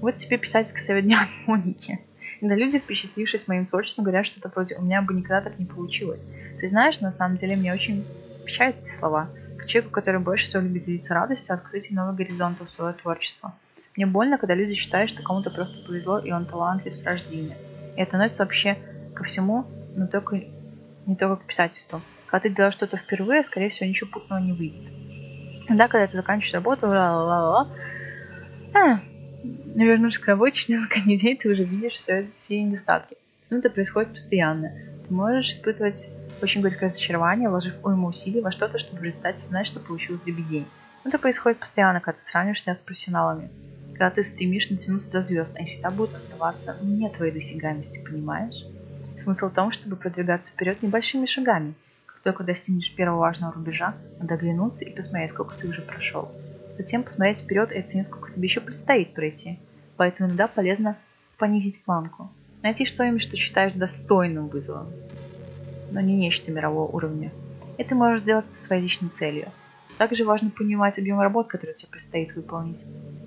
Вот тебе писательский совет дня Моники. Да люди, впечатлившись моим творчеством, говорят что-то вроде «у меня бы никогда так не получилось». Ты знаешь, на самом деле мне очень печалят эти слова. К человеку, который больше всего любит делиться радостью, открытие новых горизонтов в свое творчество. Мне больно, когда люди считают, что кому-то просто повезло, и он талантлив с рождения. И это относится вообще ко всему, но только не только к писательству. Когда ты делаешь что-то впервые, скорее всего, ничего путного не выйдет. Да, когда ты заканчиваешь работу, ла-ла-ла-ла, а, вернувшись к через несколько недель ты уже видишь все, все недостатки. С это происходит постоянно. Ты можешь испытывать очень горькое разочарование, вложив уйму усилий во что-то, чтобы в результате знать, что получилось дребедень. Это происходит постоянно, когда ты сравниваешь себя с профессионалами. Когда ты стремишься натянуться до звезд, они всегда будут оставаться не твоей досягаемости, понимаешь? Смысл в том, чтобы продвигаться вперед небольшими шагами. Только достигнешь первого важного рубежа, надо оглянуться и посмотреть, сколько ты уже прошел затем посмотреть вперед и оценить, сколько тебе еще предстоит пройти. Поэтому иногда полезно понизить планку. Найти что-нибудь, что считаешь достойным вызовом, но не нечто мирового уровня. ты можешь сделать это своей личной целью. Также важно понимать объем работ, который тебе предстоит выполнить.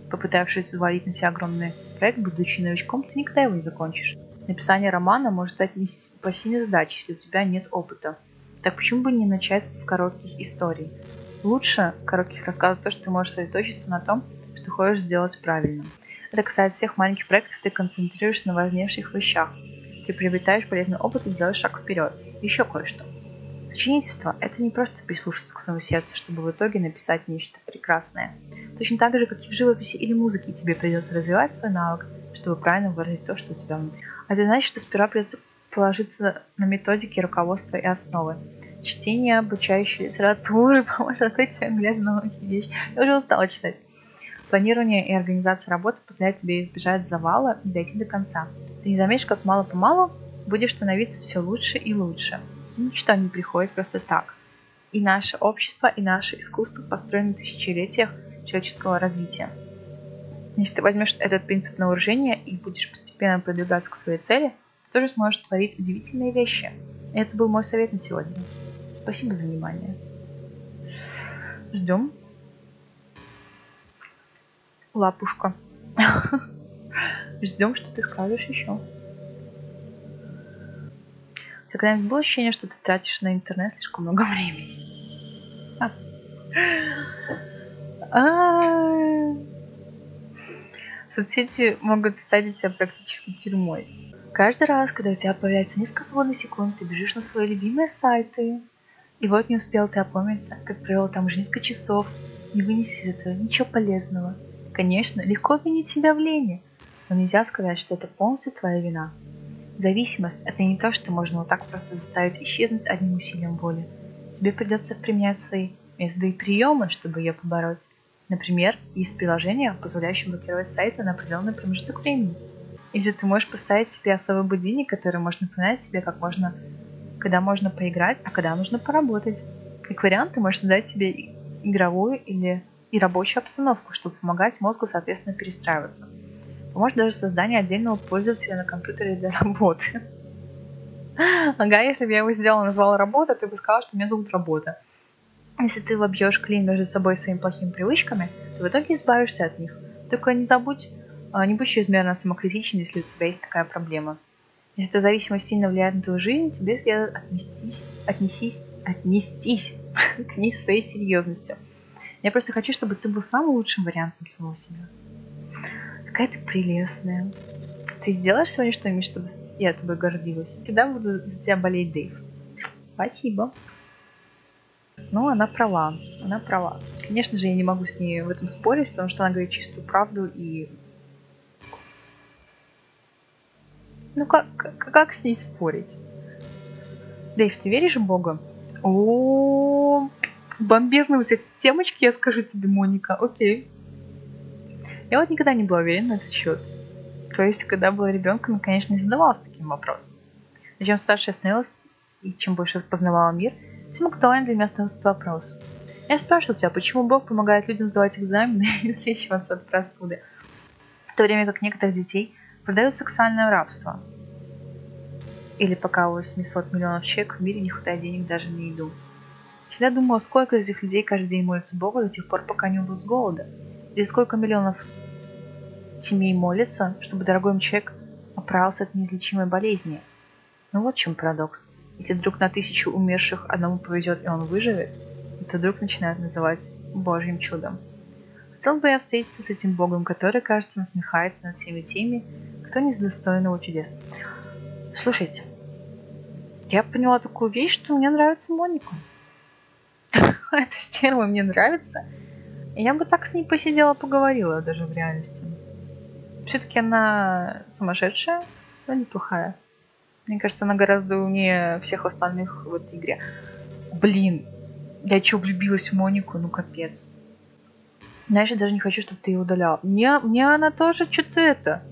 Попытавшись взвалить на себя огромный проект, будучи новичком, ты никогда его не закончишь. Написание романа может стать непосильной задачей, если у тебя нет опыта. Так почему бы не начать с коротких историй? Лучше коротких рассказов то, что ты можешь сосредоточиться на том, что хочешь сделать правильно. Это касается всех маленьких проектов, ты концентрируешься на важнейших вещах. Ты приобретаешь полезный опыт и делаешь шаг вперед. Еще кое-что. Сочинительство – это не просто прислушаться к своему сердцу, чтобы в итоге написать нечто прекрасное. Точно так же, как и в живописи или музыке, тебе придется развивать свой навык, чтобы правильно выразить то, что у тебя внутри. А это значит, что сперва придется положиться на методики, руководства и основы. Чтение обучающей литературы поможет открыть тебе глядя на многие вещи. Я уже устала читать. Планирование и организация работы позволяют тебе избежать завала и дойти до конца. Ты не заметишь, как мало-помалу будешь становиться все лучше и лучше. Ничто не приходит просто так. И наше общество, и наше искусство построено на тысячелетиях человеческого развития. Если ты возьмешь этот принцип на вооружение и будешь постепенно продвигаться к своей цели, тоже сможешь творить удивительные вещи. Это был мой совет на сегодня. Спасибо за внимание. Ждем лапушка. Ждем, что ты скажешь еще. У тебя когда-нибудь было ощущение, что ты тратишь на интернет слишком много времени? А. А. Соцсети могут стать для тебя практически тюрьмой. Каждый раз, когда у тебя появляется несколько свободных секунд, ты бежишь на свои любимые сайты. И вот не успел ты опомниться, как провел там уже несколько часов, не вынеси из этого ничего полезного – Конечно, легко обвинить себя в лени, но нельзя сказать, что это полностью твоя вина. Зависимость – это не то, что можно вот так просто заставить исчезнуть одним усилием воли. Тебе придется применять свои методы и приемы, чтобы ее побороть. Например, есть приложение, позволяющее блокировать сайты на определенный промежуток времени. Или ты можешь поставить себе особый будильник, который может напоминать тебе, как можно, когда можно поиграть, а когда нужно поработать. Как вариант, ты можешь создать себе игровую или и рабочую обстановку, чтобы помогать мозгу, соответственно, перестраиваться. Поможет даже создание отдельного пользователя на компьютере для работы. Ага, если бы я его сделала, назвала работа, ты бы сказала, что меня зовут работа. Если ты вобьешь клин между собой и своими плохими привычками, то в итоге избавишься от них. Только не забудь, не будь чрезмерно самокритичен, если у тебя есть такая проблема. Если эта зависимость сильно влияет на твою жизнь, тебе следует отнестись, отнесись, отнестись к ней своей серьезностью – я просто хочу, чтобы ты был самым лучшим вариантом самого себя. Какая ты прелестная. Ты сделаешь сегодня что-нибудь, чтобы я тобой гордилась? Всегда буду за тебя болеть, Дэйв. Спасибо. Ну, она права. Она права. Конечно же, я не могу с ней в этом спорить, потому что она говорит чистую правду и... Ну, как, как, с ней спорить? Дэйв, ты веришь в Бога? О, бомбезные у тебя темочки, я скажу тебе, Моника. Окей. Я вот никогда не была уверена на этот счет. То есть, когда была ребенком, я, конечно, не задавалась таким вопросом. Но чем старше я становилась, и чем больше познавала мир, тем актуальнее для меня этот вопрос. Я спрашивала себя, почему Бог помогает людям сдавать экзамены и излечиваться от простуды, в то время как некоторых детей продают сексуальное рабство. Или пока у 800 миллионов человек в мире не хватает денег даже на еду. Всегда думала, сколько из этих людей каждый день молятся Богу до тех пор, пока не умрут с голода. Или сколько миллионов семей молятся, чтобы дорогой им человек оправился от неизлечимой болезни. Ну вот в чем парадокс. Если вдруг на тысячу умерших одному повезет и он выживет, то вдруг начинают называть Божьим чудом. Хотел бы я встретиться с этим Богом, который, кажется, насмехается над всеми теми, кто не недостоин его чудес. Слушайте, я поняла такую вещь, что мне нравится Моника. эта стерва мне нравится. Я бы так с ней посидела, поговорила даже в реальности. Все-таки она сумасшедшая, но неплохая. Мне кажется, она гораздо умнее всех остальных в этой игре. Блин, я чё, влюбилась в Монику? Ну, капец. Знаешь, я даже не хочу, чтобы ты ее удалял. Мне, мне она тоже что-то это...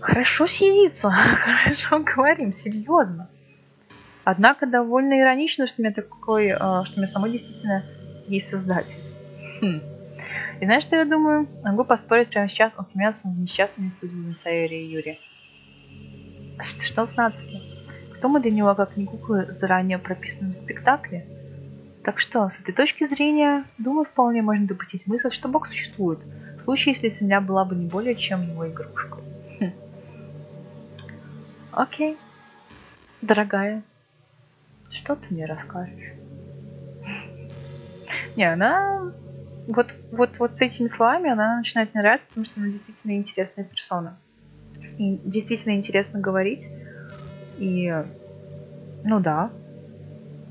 Хорошо сидится, хорошо говорим, серьезно. Однако довольно иронично, что мне такой, а, что мне самой действительно есть создатель. Хм. И знаешь, что я думаю? Могу поспорить прямо сейчас, он смеялся над несчастными судьбами Сайори и Юрия. Что с нацикой? Кто мы для него, как не куклы, заранее прописанным в спектакле? Так что, с этой точки зрения, думаю, вполне можно допустить мысль, что Бог существует, в случае, если Земля была бы не более чем его игрушкой. Окей. Дорогая, что ты мне расскажешь? Не, она вот, вот, вот с этими словами она начинает мне нравиться, потому что она действительно интересная персона. И действительно интересно говорить. И, ну да,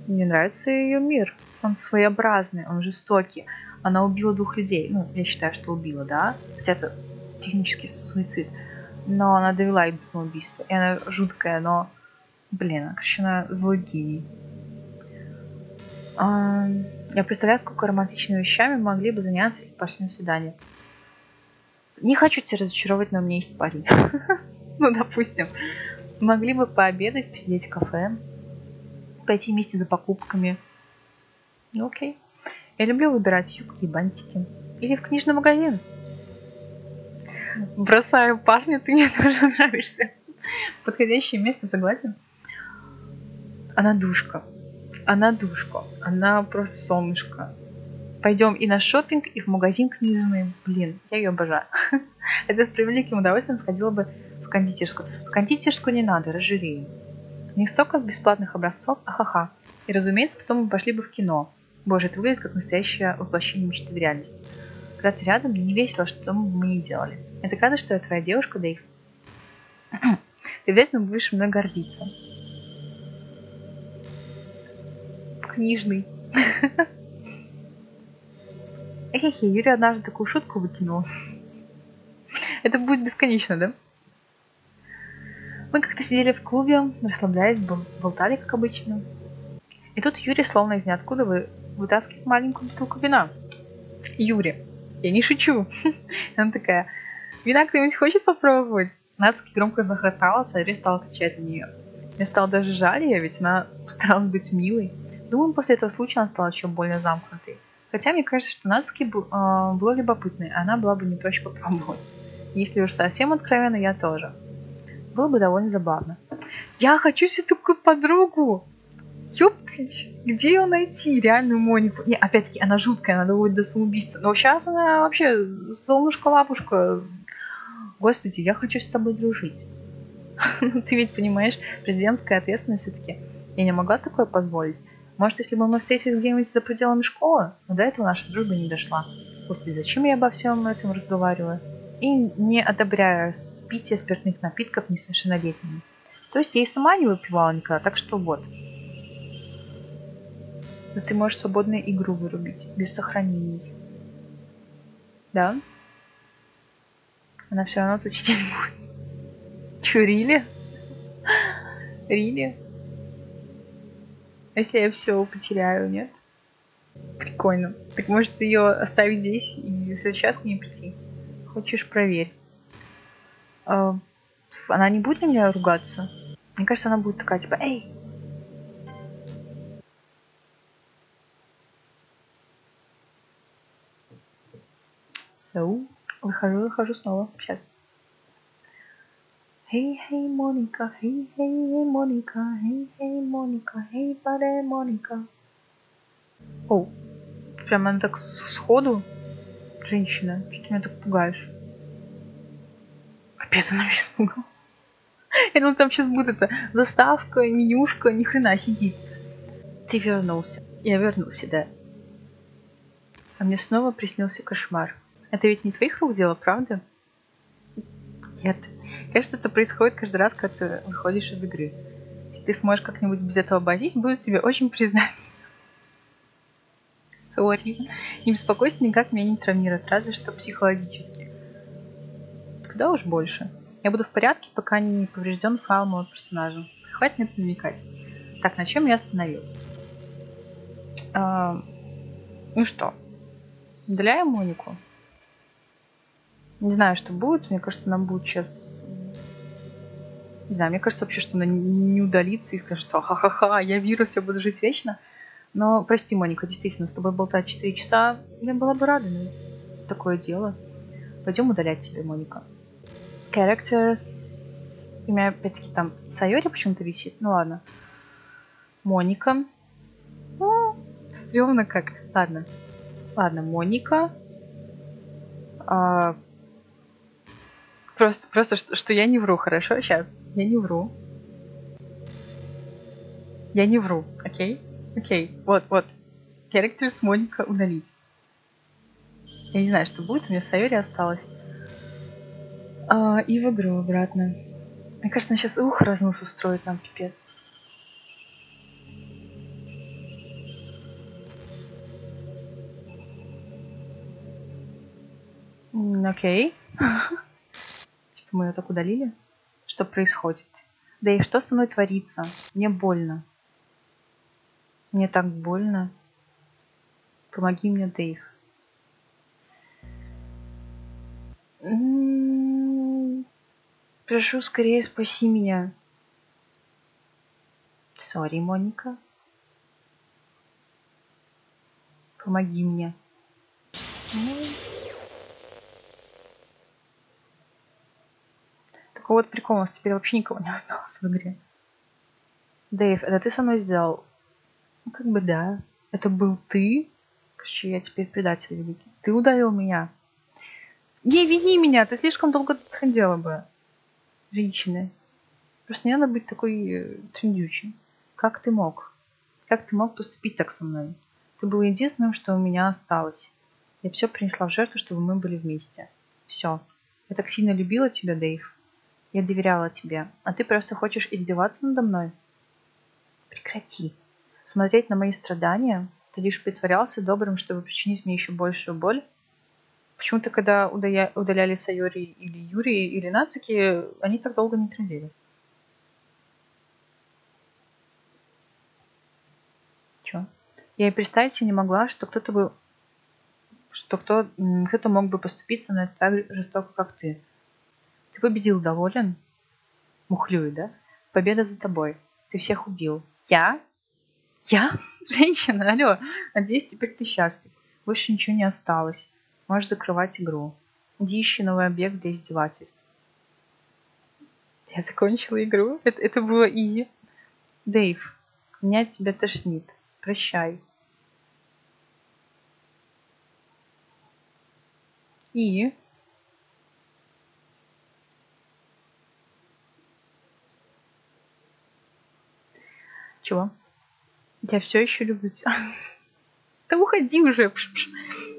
мне нравится ее мир. Он своеобразный, он жестокий. Она убила двух людей. Ну, я считаю, что убила, да? Хотя это технический суицид. Но она довела их до самоубийства. И она жуткая, но, блин, короче, она злой гений. Я представляю, сколько романтичными вещами могли бы заняться, если пошли на свидание. Не хочу тебя разочаровать, но у меня есть парень. Ну, допустим. Могли бы пообедать, посидеть в кафе, пойти вместе за покупками. Ну, окей. Я люблю выбирать юбки и бантики. Или в книжный магазин. Бросаю парня, ты мне тоже нравишься. Подходящее место, согласен? Она душка. Она душка. Она просто солнышко. Пойдем и на шопинг, и в магазин книжный. Блин, я ее обожаю. Это с превеликим удовольствием сходила бы в кондитерскую. В кондитерскую не надо, разжиреем. У них столько бесплатных образцов, ахаха. И разумеется, потом мы пошли бы в кино. Боже, это выглядит как настоящее воплощение мечты в реальность. Когда ты рядом, мне не весело, что мы не делали. Я так рада, что я твоя девушка, Дэйв. ты обязательно будешь мной гордиться. книжный. Эхе, Юрий однажды такую шутку выкинул. Это будет бесконечно, да? Мы как-то сидели в клубе, расслабляясь, болтали, как обычно. И тут Юрий, словно из ниоткуда, вы, вытаскивает маленькую бутылку вина. Юрий, я не шучу. Она такая, вина кто-нибудь хочет попробовать? Нацки громко захоталась, а Юрий стал кричать на нее. Мне стало даже жаль ее, ведь она старалась быть милой. Думаю, после этого случая она стала еще более замкнутой. Хотя мне кажется, что Нацки был, э, было любопытно, и она была бы не прочь попробовать. Если уж совсем откровенно, я тоже. Было бы довольно забавно. Я хочу себе такую подругу! Ёптыть, где ее найти, реальную Монику? Не, опять-таки, она жуткая, она доводит до самоубийства. Но сейчас она вообще солнышко-лапушка. Господи, я хочу с тобой дружить. Ты ведь понимаешь, президентская ответственность все-таки. Я не могла такое позволить. Может, если бы мы встретились где-нибудь за пределами школы, но до этого наша дружба не дошла. Господи, зачем я обо всем этом разговариваю? И не одобряю питье спиртных напитков несовершеннолетними. То есть я и сама не выпивала никогда, так что вот. Но ты можешь свободно игру вырубить, без сохранений. Да? Она все равно тут будет. Чё, Рили? Рили? А если я все потеряю, нет? Прикольно. Так может ее оставить здесь и раз к ней прийти? Хочешь, проверь. А, она не будет на меня ругаться? Мне кажется, она будет такая, типа, эй, So, выхожу, выхожу снова. Сейчас. Hey, hey, Monica, hey, hey, hey, Monica, hey, hey, Monica, hey, buddy, Monica. О, прямо она так сходу. Женщина, что ты меня так пугаешь? Капец, она меня испугала. Я думал, там сейчас будет это заставка, менюшка, ни хрена сидит. Ты вернулся. Я вернулся, да. А мне снова приснился кошмар. Это ведь не твоих рук дело, правда? Нет. Кажется, это происходит каждый раз, когда ты выходишь из игры. Если ты сможешь как-нибудь без этого обойтись, буду тебе очень признательна. Сори. Не беспокойся, никак меня не травмирует, разве что психологически. Куда уж больше. Я буду в порядке, пока не поврежден файл моего персонажа. Хватит мне намекать. Так, на чем я остановилась? А, ну что, удаляем Монику? Не знаю, что будет. Мне кажется, нам будет сейчас не знаю, мне кажется вообще, что она не удалится и скажет, что ха-ха-ха, я вирус, я буду жить вечно. Но прости, Моника, действительно, с тобой болтать 4 часа, я была бы рада, но такое дело. Пойдем удалять тебя, Моника. Characters У меня опять-таки там Сайори почему-то висит. Ну ладно. Моника. Ну, стрёмно как. Ладно. Ладно, Моника. А, просто, просто, что, что я не вру, хорошо? Сейчас. Я не вру. Я не вру, окей? Окей, вот, вот. Characters Моника удалить. Я не знаю, что будет, у меня Сайори осталось. А, и в игру обратно. Мне кажется, она сейчас ух разнос устроит нам, пипец. Окей. Типа мы ее так удалили? Что происходит? Да и что со мной творится? Мне больно. Мне так больно. Помоги мне, Дэйв. М-м-м. Прошу, скорее спаси меня. Sorry, Моника. Помоги мне. Такой вот прикол, у нас теперь вообще никого не осталось в игре. Дэйв, это ты со мной сделал? Ну, как бы да. Это был ты? Короче, я теперь предатель великий. Ты ударил меня. Не вини меня, ты слишком долго ходила бы. Женщины. Просто не надо быть такой э, трендючей. Как ты мог? Как ты мог поступить так со мной? Ты был единственным, что у меня осталось. Я все принесла в жертву, чтобы мы были вместе. Все. Я так сильно любила тебя, Дэйв. Я доверяла тебе. А ты просто хочешь издеваться надо мной? Прекрати. Смотреть на мои страдания? Ты лишь притворялся добрым, чтобы причинить мне еще большую боль? Почему-то, когда удаля... удаляли Сайори или Юрий или Нацуки, они так долго не трудили. Чё? Я и представить себе не могла, что кто-то бы что кто, кто-то мог бы поступить со мной так жестоко, как ты. Ты победил, доволен? Мухлюй, да? Победа за тобой. Ты всех убил. Я? Я? Женщина, алло. Надеюсь, теперь ты счастлив. Больше ничего не осталось. Можешь закрывать игру. Иди ищи новый объект для издевательств. Я закончила игру. Это, это было изи. Дэйв, меня от тебя тошнит. Прощай. И... Чего? Я все еще люблю тебя. Да уходи уже.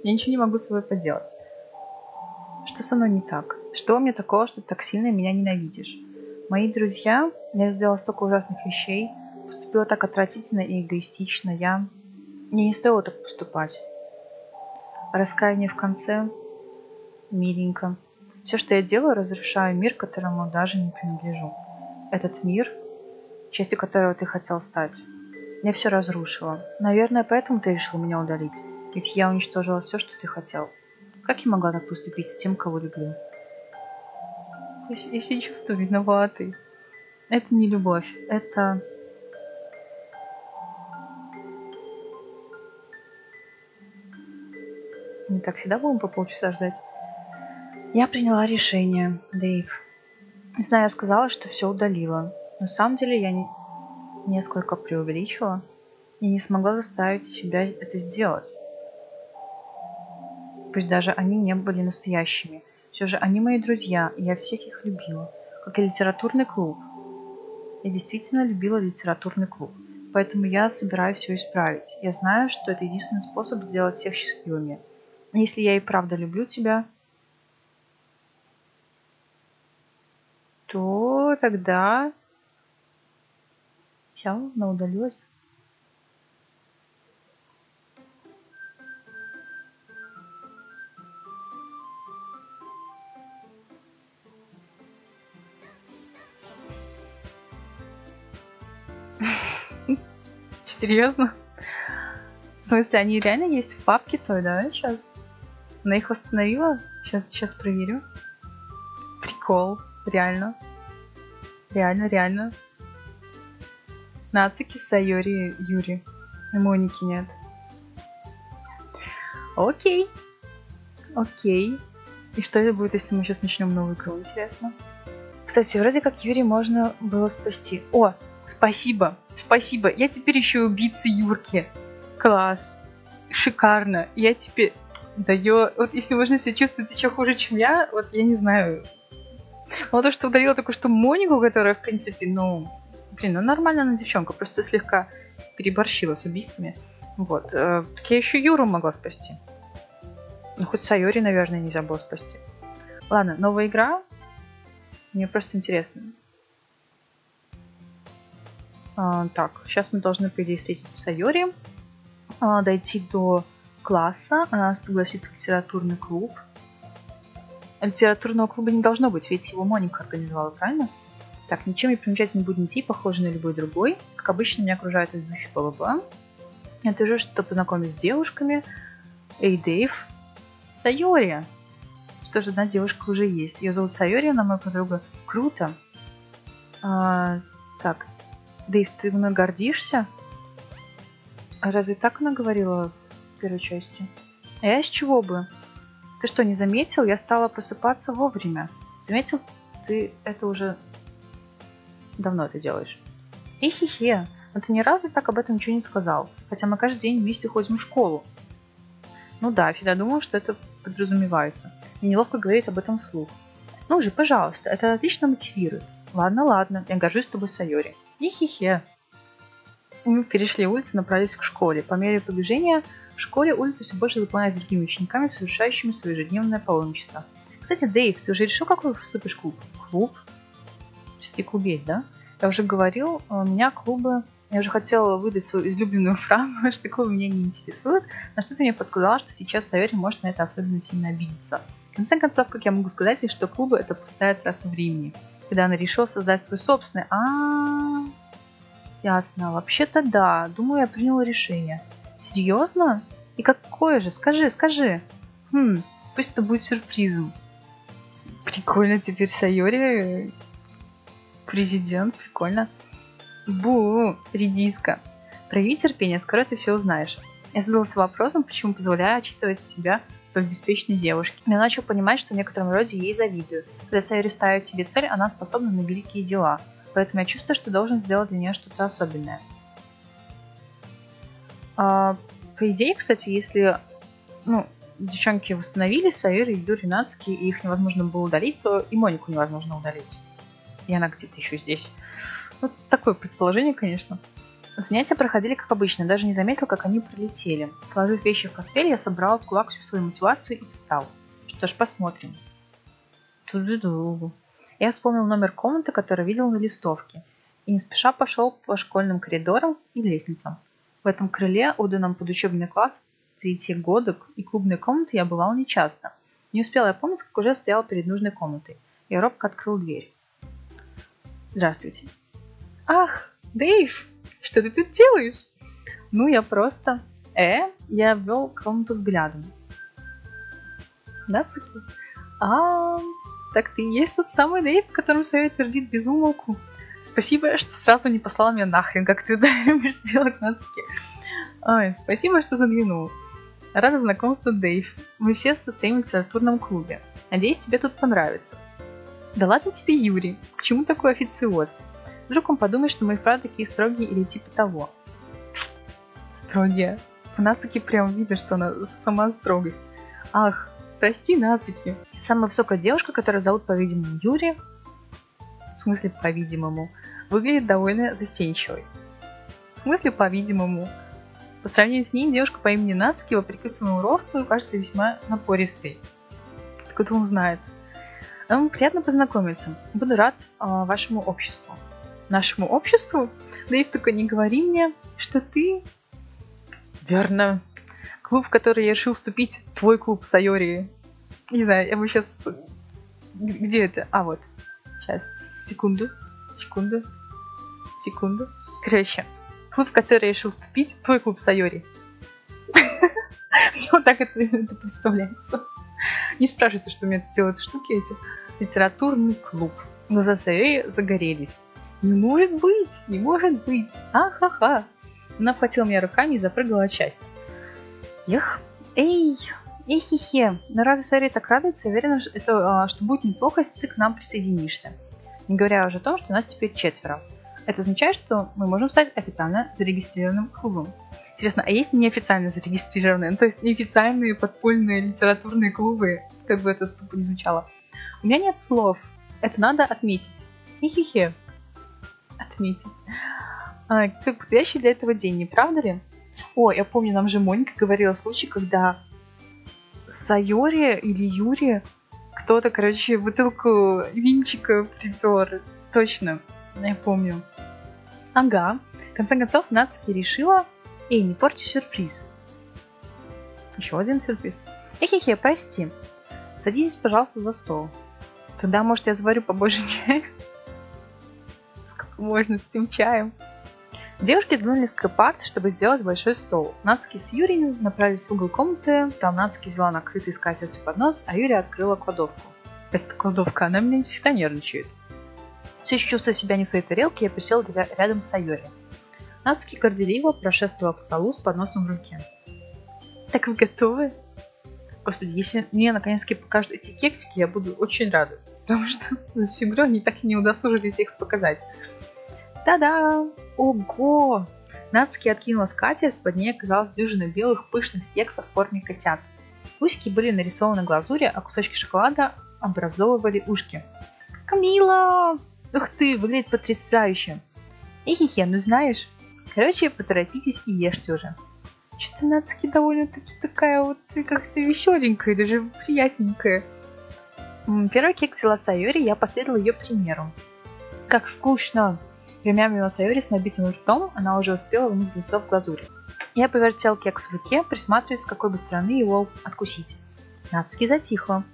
Я ничего не могу с собой поделать. Что со мной не так? Что у меня такого, что ты так сильно меня ненавидишь? Мои друзья, я сделала столько ужасных вещей, поступила так отвратительно и эгоистично. Я... Мне не стоило так поступать. Раскаяние в конце миленько. Все, что я делаю, разрушаю мир, которому даже не принадлежу. Этот мир, частью которого ты хотел стать. Я все разрушила. Наверное, поэтому ты решил меня удалить. Ведь я уничтожила все, что ты хотел. Как я могла так поступить с тем, кого люблю? Я, я себя чувствую виноватой. Это не любовь. Это... Мы так всегда будем по полчаса ждать? Я приняла решение, Дэйв. Не знаю, я сказала, что все удалила. На самом деле я не, несколько преувеличила и не смогла заставить себя это сделать. Пусть даже они не были настоящими. Все же они мои друзья, и я всех их любила. Как и литературный клуб. Я действительно любила литературный клуб. Поэтому я собираюсь все исправить. Я знаю, что это единственный способ сделать всех счастливыми. Если я и правда люблю тебя, то тогда все, она удалилась. Серьезно? В смысле, они реально есть в папке той, да, сейчас? Она их восстановила? Сейчас, сейчас проверю. Прикол. Реально. Реально, реально. Нацики, Сайори, Юри. Моники нет. Окей. Окей. И что это будет, если мы сейчас начнем новую игру, интересно? Кстати, вроде как Юрий можно было спасти. О, спасибо, спасибо. Я теперь еще убийца Юрки. Класс. Шикарно. Я теперь даю... Вот если можно себя чувствовать еще хуже, чем я, вот я не знаю. Вот то, что удалила только что Монику, которая, в принципе, ну... Блин, ну нормально она девчонка, просто слегка переборщила с убийствами. Вот. Э, так я еще Юру могла спасти. Ну, хоть Сайори, наверное, нельзя было спасти. Ладно, новая игра. Мне просто интересно. А, так, сейчас мы должны, по идее, встретиться с Сайори. А, дойти до класса. Она нас пригласит в литературный клуб. Литературного клуба не должно быть, ведь его Моника организовала, правильно? Так, ничем не примечательный будет идти, похожий на любой другой. Как обычно, меня окружает ведущий бла-бла-бла. Я тоже что-то познакомиться с девушками. Эй, Дэйв, Сайори. Что же, одна девушка уже есть. Ее зовут Сайори, она моя подруга. Круто. А, так, Дэйв, ты мной гордишься? А разве так она говорила в первой части? А я с чего бы? Ты что, не заметил? Я стала просыпаться вовремя. Заметил? Ты это уже давно это делаешь. И хе-хе, но ты ни разу так об этом ничего не сказал, хотя мы каждый день вместе ходим в школу. Ну да, всегда думал, что это подразумевается. И неловко говорить об этом вслух. Ну же, пожалуйста, это отлично мотивирует. Ладно, ладно, я горжусь тобой, Сайори. И хе-хе. Мы перешли улицу, направились к школе. По мере продвижения в школе улица все больше заполняется другими учениками, совершающими свое ежедневное паломничество. Кстати, Дэйв, ты уже решил, какой вступишь в клуб? Клуб? Все-таки клуб есть, да? Я уже говорил, у меня клубы я уже хотела выдать свою излюбленную фразу, что такого меня не интересует, но что-то мне подсказало, что сейчас Савери может на это особенно сильно обидеться. В конце концов, как я могу сказать, что клубы это пустая трата времени. Когда она решила создать свой собственный. -а ясно. Вообще-то да. Думаю, я приняла решение. Серьезно? И какое же? Скажи, скажи. Хм, пусть это будет сюрпризом. Прикольно теперь Сайори президент, прикольно. Бу, редиска. Прояви терпение, скоро ты все узнаешь. Я задался вопросом, почему позволяю отчитывать себя столь беспечной девушке. Я начал понимать, что в некотором роде ей завидую. Когда Сайори ставит себе цель, она способна на великие дела. Поэтому я чувствую, что должен сделать для нее что-то особенное. А, по идее, кстати, если ну, девчонки восстановились, Сайори, Юри, Нацуки, и их невозможно было удалить, то и Монику невозможно удалить. И она где-то еще здесь. Ну, такое предположение, конечно. Занятия проходили как обычно, даже не заметил, как они прилетели. Сложив вещи в портфель, я собрал в кулак всю свою мотивацию и встал. Что ж, посмотрим. Ту-ду-ду. Я вспомнил номер комнаты, который видел на листовке, и не спеша пошел по школьным коридорам и лестницам. В этом крыле, отданном под учебный класс, третий годок и клубной комнаты я бывал нечасто. Не успел я помнить, как уже стоял перед нужной комнатой. Я робко открыл дверь. Здравствуйте. Ах, Дэйв, что ты тут делаешь? Ну, я просто... Э, я ввел комнату взглядом. Да, Цуки? А, так ты и есть тот самый Дэйв, которым совет твердит безумолку. Спасибо, что сразу не послал меня нахрен, как ты да, любишь делать, Нацуки. Ой, спасибо, что заглянул. Рада знакомству, Дэйв. Мы все состоим в литературном клубе. Надеюсь, тебе тут понравится. Да ладно тебе, Юрий, к чему такой официоз? Вдруг он подумает, что мы вправду такие строгие или типа того. Строгие. В Нацуки прям видно, что она сама строгость. Ах, прости, Нацуки. Самая высокая девушка, которая зовут, по-видимому, Юри, в смысле, по-видимому, выглядит довольно застенчивой. В смысле, по-видимому, по сравнению с ней, девушка по имени Нацуки, вопреки своему росту, кажется весьма напористой. Откуда он знает? Нам приятно познакомиться. Буду рад э, вашему обществу нашему обществу. Дэйв, только не говори мне, что ты... Верно. Клуб, в который я решил вступить, твой клуб Сайори. Не знаю, я бы сейчас... Где это? А, вот. Сейчас, секунду, секунду, секунду. Короче, клуб, в который я решил вступить, твой клуб Сайори. Вот так это, представляется. Не спрашивайте, что мне делают штуки эти. Литературный клуб. Глаза Сайори загорелись. Не может быть, не может быть. Ахаха. Она обхватила меня руками и запрыгала от счастья. Эх, эй, эй, хе-хе. Но разве Сари так радуется? Уверена, что, это, а, что будет неплохо, если ты к нам присоединишься. Не говоря уже о том, что нас теперь четверо. Это означает, что мы можем стать официально зарегистрированным клубом. Интересно, а есть неофициально зарегистрированные, ну, то есть неофициальные подпольные литературные клубы, как бы это тупо не звучало? У меня нет слов. Это надо отметить. Хи-хи-хи. Отметить. А, как подходящий для этого день, не правда ли? О, я помню, нам же Моника говорила случай, когда Сайори или Юри кто-то, короче, бутылку винчика припер. Точно, я помню. Ага. В конце концов, Нацуки решила, эй, не порти сюрприз. Еще один сюрприз. Эхе-хе, прости. Садитесь, пожалуйста, за стол. Тогда, может, я заварю побольше чая? Сколько можно с этим чаем? Девушки сдвинули несколько парт, чтобы сделать большой стол. Нацки с Юрием направились в угол комнаты, там Нацки взяла накрытый скатертью поднос, а Юрия открыла кладовку. Эта кладовка, она меня всегда нервничает. Все еще чувствуя себя не в своей тарелке, я присел рядом с Айори. Нацуки горделиво прошествовал к столу с подносом в руке. «Так вы готовы?» Господи, если мне наконец-таки покажут эти кексики, я буду очень рада. Потому что за всю игру они так и не удосужились их показать. Та-да! Ого! Нацки откинула скатерть, под ней оказалась дюжина белых пышных кексов в форме котят. Усики были нарисованы глазури, а кусочки шоколада образовывали ушки. Камила! Ух ты, выглядит потрясающе! Ихихе, ну знаешь. Короче, поторопитесь и ешьте уже. Что-то Нацки довольно-таки такая вот как-то веселенькая, даже приятненькая. Первый кекс взяла Сайори, я последовала ее примеру. Как вкусно! Промямлила Сайори с набитым ртом, она уже успела вынести лицо в глазури. Я повертел кекс в руке, присматриваясь, с какой бы стороны его откусить. Нацуки затихла.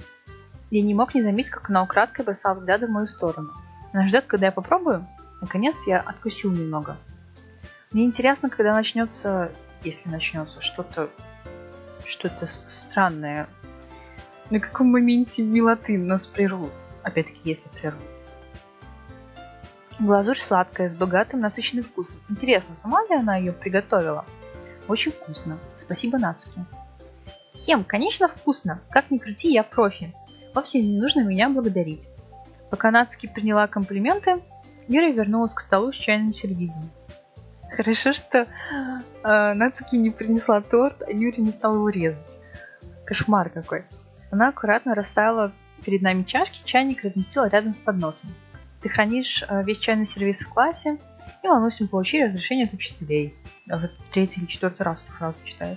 Я не мог не заметить, как она украдкой бросала взгляды в мою сторону. Она ждет, когда я попробую. Наконец я откусил немного. Мне интересно, когда начнется, если начнется что-то что-то странное. На каком моменте милоты нас прервут? Опять-таки, если прервут. Глазурь сладкая, с богатым насыщенным вкусом. Интересно, сама ли она ее приготовила? Очень вкусно. Спасибо, Нацуки. Хем, конечно, вкусно. Как ни крути, я профи. Вовсе не нужно меня благодарить. Пока Нацуки приняла комплименты, Юрия вернулась к столу с чайным сервизом. Хорошо, что э, Нацуки не принесла торт, а Юрий не стал его резать. Кошмар какой. Она аккуратно расставила перед нами чашки, чайник разместила рядом с подносом. Ты хранишь э, весь чайный сервис в классе и волнуйся получить разрешение от учителей. Уже третий или четвертый раз эту фразу читаю.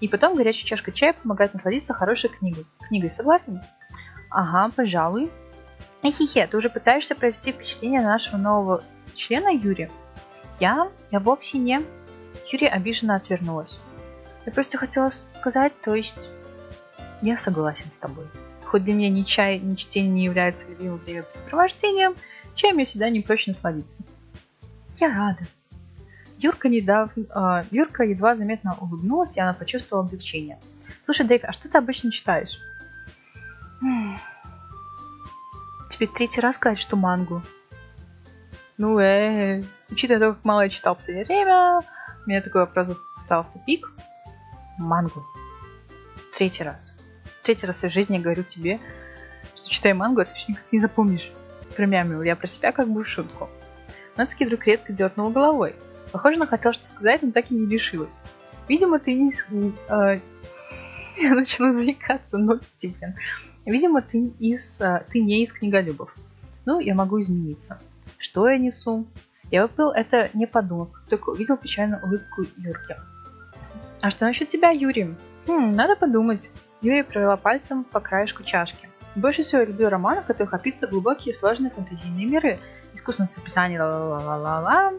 И потом горячая чашка чая помогает насладиться хорошей книгой. Книгой согласен? Ага, пожалуй. Эхихе, ты уже пытаешься произвести впечатление на нашего нового члена Юрия? Я? Я вовсе не. Юрия обиженно отвернулась. Я просто хотела сказать, то есть... Я согласен с тобой. Хоть для меня ни чай, ни чтение не является любимым времяпрепровождением, чаем я всегда не прочь насладиться. Я рада. Юрка, недавно, э, Юрка едва заметно улыбнулась, и она почувствовала облегчение. Слушай, Дэйв, а что ты обычно читаешь? Тебе третий раз сказать, что мангу. Ну, э, учитывая то, как мало я читал в последнее время, у меня такой вопрос стал в тупик. Мангу. Третий раз третий раз в жизни я говорю тебе, что читая мангу, это все никак не запомнишь. Промямлил я про себя как бы в шутку. Нацки вдруг резко дернула головой. Похоже, она хотела что сказать, но так и не решилась. Видимо, ты не... Э, я начала заикаться, но блин. Видимо, ты, из, э, ты не из книголюбов. Ну, я могу измениться. Что я несу? Я выпил это не подумав, только увидел печальную улыбку Юрки. А что насчет тебя, Юрий? Хм, надо подумать. Юрий провела пальцем по краешку чашки. Больше всего я люблю романы, в которых описываются глубокие сложные фэнтезийные миры. Искусственность описания ла-ла-ла-ла-ла,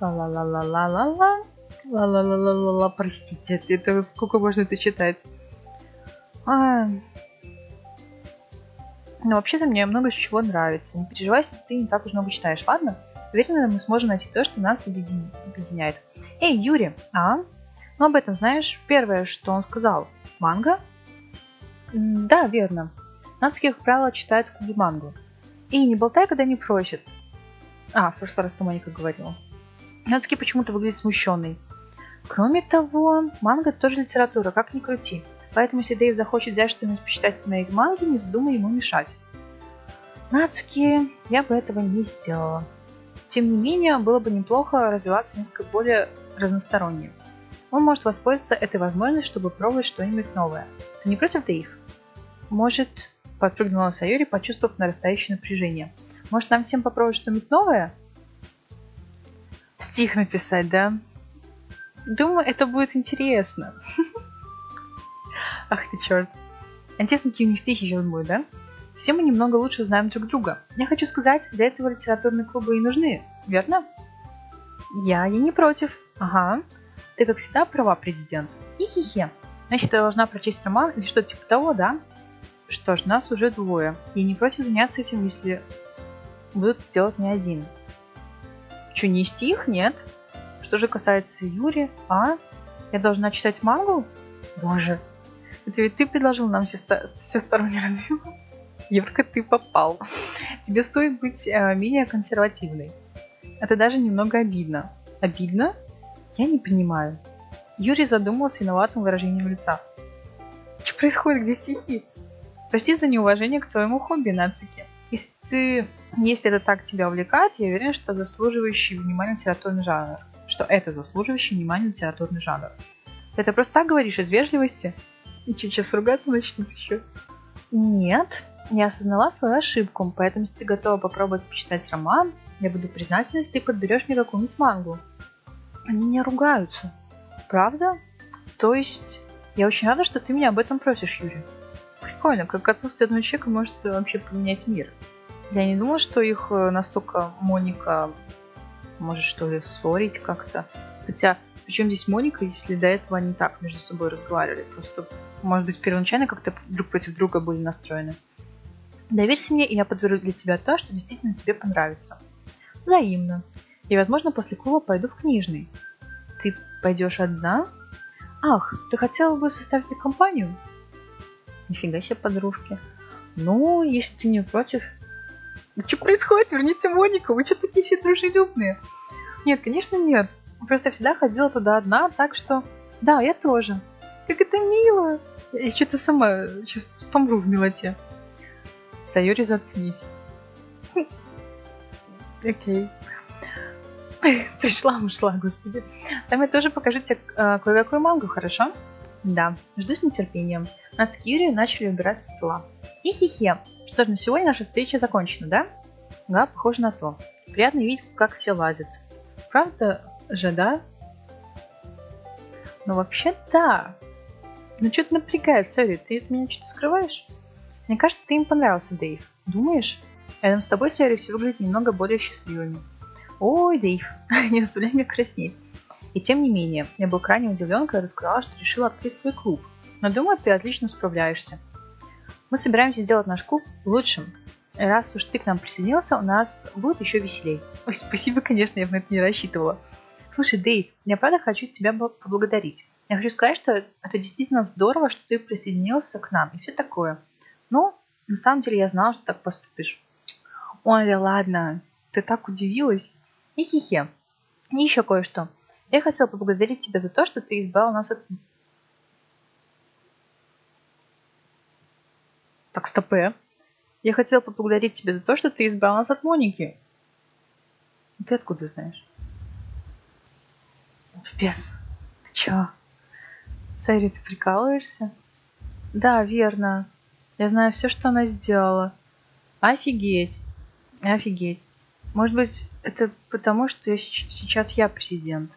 ла-ла-ла-ла-ла-ла, ла-ла-ла-ла-ла-ла, простите, это сколько можно это читать? А... Но вообще-то мне много чего нравится. Не переживай, ты не так уж много читаешь, ладно? Уверена, мы сможем найти то, что нас объединяет. Эй, Юрий, а? Ну, об этом знаешь первое, что он сказал? Манга? Да, верно. Нацуки, как правило, читает в клубе мангу. И не болтай, когда не просит. А, в прошлый раз ты Моника говорила. Нацуки почему-то выглядит смущенный. Кроме того, манга тоже литература, как ни крути. Поэтому, если Дэйв захочет взять что-нибудь почитать из моей манги, не вздумай ему мешать. Нацуки, я бы этого не сделала. Тем не менее, было бы неплохо развиваться несколько более разносторонне. Он может воспользоваться этой возможностью, чтобы пробовать что-нибудь новое. Ты не против, Дэйв? Может, подпрыгнула Сайори, почувствовав нарастающее напряжение. Может, нам всем попробовать что-нибудь новое? Стих написать, да? Думаю, это будет интересно. Ах ты черт. Какие у них стихи будут, да? Все мы немного лучше знаем друг друга. Я хочу сказать, для этого литературные клубы и нужны, верно? Я, я не против. Ага. Ты, как всегда, права, президент. И-хи-хи. Значит, я должна прочесть роман или что-то типа того, да? Что ж, нас уже двое. Я не против заняться этим, если будут делать не один. Че, не стих? Нет. Что же касается Юри, а? Я должна читать мангу? Боже, это ведь ты предложил нам всесторонне развиваться. Евка, ты попал. Тебе стоит быть э, менее консервативной. Это даже немного обидно. Обидно? Я не понимаю. Юрий задумался виноватым выражением лица. Что происходит? Где стихи? Прости за неуважение к твоему хобби, Нацуки. Если, ты, если это так тебя увлекает, я уверен, что заслуживающий внимания литературный жанр. Что это заслуживающий внимания литературный жанр. Ты это просто так говоришь из вежливости? И что, сейчас ругаться начнут еще? Нет, я осознала свою ошибку, поэтому если ты готова попробовать почитать роман, я буду признательна, если ты подберешь мне какую-нибудь мангу. Они не ругаются. Правда? То есть, я очень рада, что ты меня об этом просишь, Юрий. Прикольно, как отсутствие одного человека может вообще поменять мир. Я не думала, что их э, настолько Моника может что ли ссорить как-то. Хотя, причем здесь Моника, если до этого они так между собой разговаривали. Просто, может быть, первоначально как-то друг против друга были настроены. Доверься мне, и я подберу для тебя то, что действительно тебе понравится. Взаимно. И, возможно, после клуба пойду в книжный. Ты пойдешь одна? Ах, ты хотела бы составить компанию? Нифига себе, подружки. Ну, если ты не против. Что происходит? Верните Монику, вы что такие все дружелюбные? Нет, конечно нет. Просто всегда ходила туда одна, так что... Да, я тоже. Как это мило. Я что-то сама сейчас помру в милоте. Сайори, заткнись. Окей. Пришла, ушла, господи. Там я тоже покажу тебе э, кое-какую мангу, хорошо? Да, жду с нетерпением. Нацки и начали убирать со стола. Хи-хи-хи. Что ж, на сегодня наша встреча закончена, да? Да, похоже на то. Приятно видеть, как все ладит. Правда же, да? Ну, вообще, да. Ну, что-то напрягает, сори, ты от меня что-то скрываешь? Мне кажется, ты им понравился, Дэйв. Думаешь? Рядом с тобой Сиари все выглядит немного более счастливыми. Ой, Дэйв, не заставляй меня краснеть. И тем не менее, я был крайне удивлен, когда рассказала, что решила открыть свой клуб. Но думаю, ты отлично справляешься. Мы собираемся сделать наш клуб лучшим. И раз уж ты к нам присоединился, у нас будет еще веселей. Ой, спасибо, конечно, я на это не рассчитывала. Слушай, Дэйв, я правда хочу тебя поблагодарить. Я хочу сказать, что это действительно здорово, что ты присоединился к нам и все такое. Ну, на самом деле я знала, что так поступишь. Ой, ладно, ты так удивилась. И хихе. И еще кое-что. Я хотела поблагодарить тебя за то, что ты избавил нас от... Так, стопе. Я хотела поблагодарить тебя за то, что ты избавил нас от Моники. Ты откуда знаешь? Пипец. Ты чё? Сэри, ты прикалываешься? Да, верно. Я знаю все, что она сделала. Офигеть. Офигеть. Может быть, это потому, что я сейчас я президент.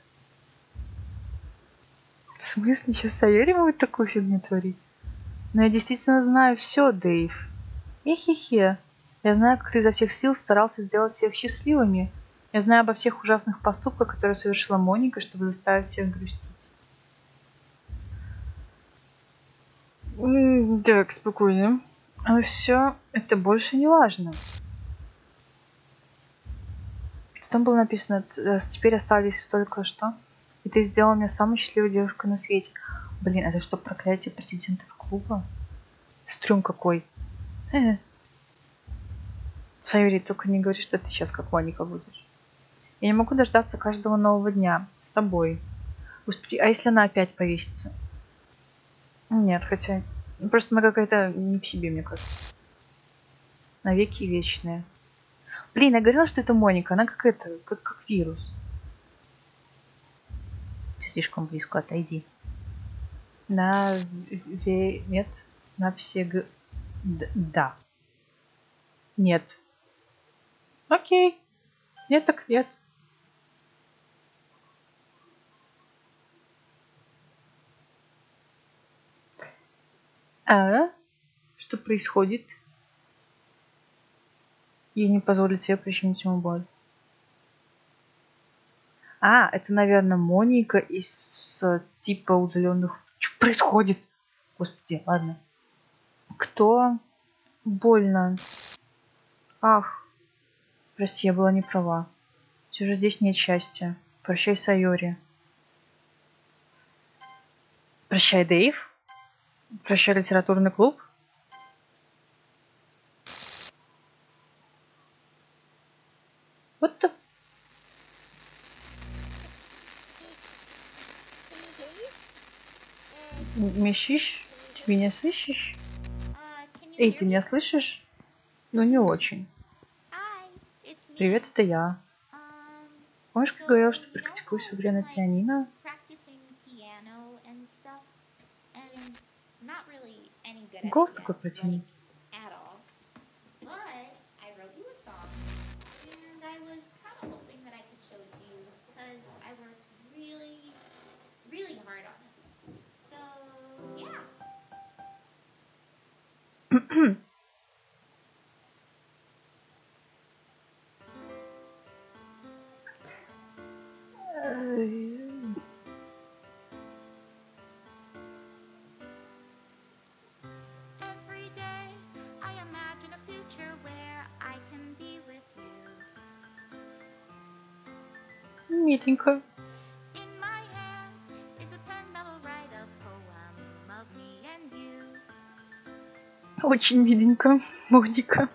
В смысле, сейчас Сайори будет такую фигню творить? Но я действительно знаю все, Дэйв. И хе-хе. Я знаю, как ты изо всех сил старался сделать всех счастливыми. Я знаю обо всех ужасных поступках, которые совершила Моника, чтобы заставить всех грустить. Так, спокойно. А все, это больше не важно. Там было написано, э, теперь остались только что. И ты сделал меня самой счастливой девушкой на свете. Блин, это что, проклятие президентов клуба? Стрём какой. Э. Сайори, только не говори, что ты сейчас как Моника будешь. Я не могу дождаться каждого нового дня с тобой. Господи, а если она опять повесится? Нет, хотя... Просто она какая-то не в себе, мне кажется. Навеки вечные. Блин, я говорила, что это Моника. Она как это, как, как вирус. Ты слишком близко, отойди. На ве... Нет. На все... Г... Да. Нет. Окей. Нет, так нет. А? Что происходит? Я не позволю тебе причинить ему боль. А, это, наверное, Моника из типа удаленных. Что происходит? Господи, ладно. Кто? Больно. Ах. Прости, я была не права. Все же здесь нет счастья. Прощай, Сайори. Прощай, Дэйв. Прощай, литературный клуб. Вот так. Мещишь? Ты меня слышишь? Эй, ты меня слышишь? Ну, не очень. Привет, это я. Помнишь, как говорил, что практикуюсь в игре на пианино? Голос такой противный. Миленько. Очень миленько, Моника.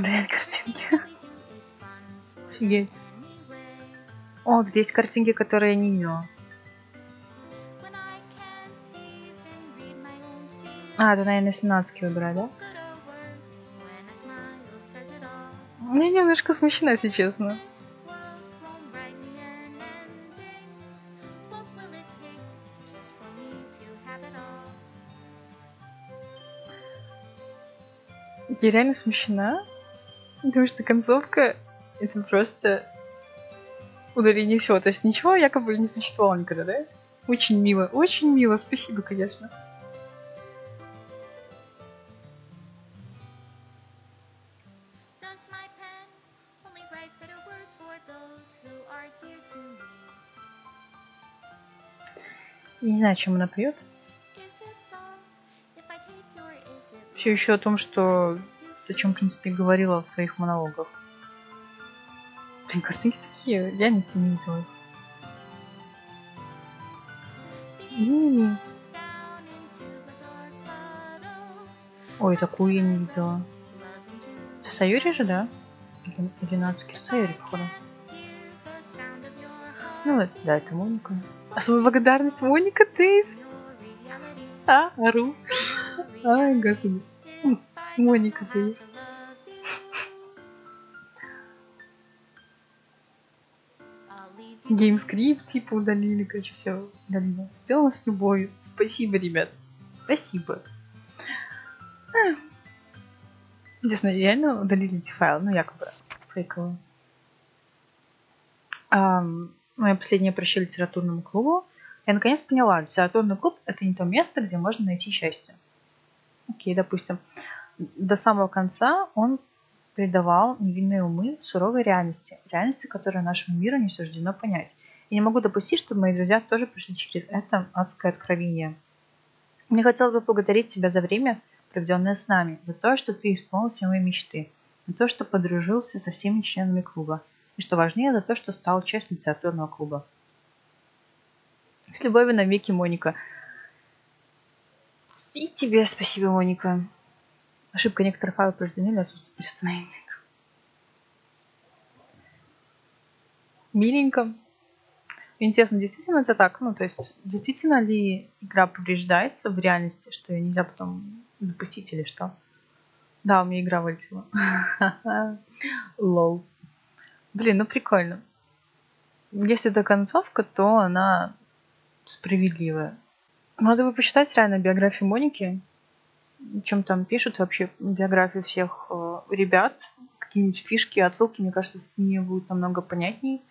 От картинки? Офигеть. О, здесь картинки, которые не видела. А, это, наверное, 17 выбирать, да? Я немножко смущена, если честно. Я реально смущена, потому что концовка это просто ударение всего. То есть ничего якобы не существовало никогда, да? Очень мило, очень мило, спасибо, конечно. Я не знаю, чем она пьет. Все еще о том, что о чем, в принципе, говорила в своих монологах. Блин, картинки такие, я не видела их. Ой, такую я не видела. Сайори же, да? Или Нацуки Сайори, походу. Ну, да, это Моника. А свою благодарность Моника Дэйв. А, ору. Ай, господи. Моника Дэйв. Game script типа удалили, короче, все удалили. Сделано с любовью. Спасибо, ребят. Спасибо. Честно, реально удалили эти файлы, ну якобы фейковые. Эм, мое последнее прощание литературному клубу, я наконец поняла, литературный клуб – это не то место, где можно найти счастье. Окей, допустим. До самого конца он предавал невинные умы суровой реальности, реальности, которую нашему миру не суждено понять. И не могу допустить, чтобы мои друзья тоже прошли через это адское откровение. Мне хотелось бы поблагодарить тебя за время, проведенное с нами, за то, что ты исполнил все мои мечты, за то, что подружился со всеми членами клуба, и что важнее, за то, что стал частью литературного клуба. С любовью на веки, Моника. И тебе спасибо, Моника. Ошибка некоторых файлов повреждены или отсутствует перестановить. Миленько. Интересно, действительно это так? Ну, то есть, действительно ли игра повреждается в реальности, что ее нельзя потом запустить или что? Да, у меня игра вылетела. Лол. Блин, ну прикольно. Если это концовка, то она справедливая. Надо бы почитать реально биографию Моники, чем там пишут вообще биографию всех э, ребят, какие-нибудь фишки, отсылки, мне кажется, с ними будет намного понятней.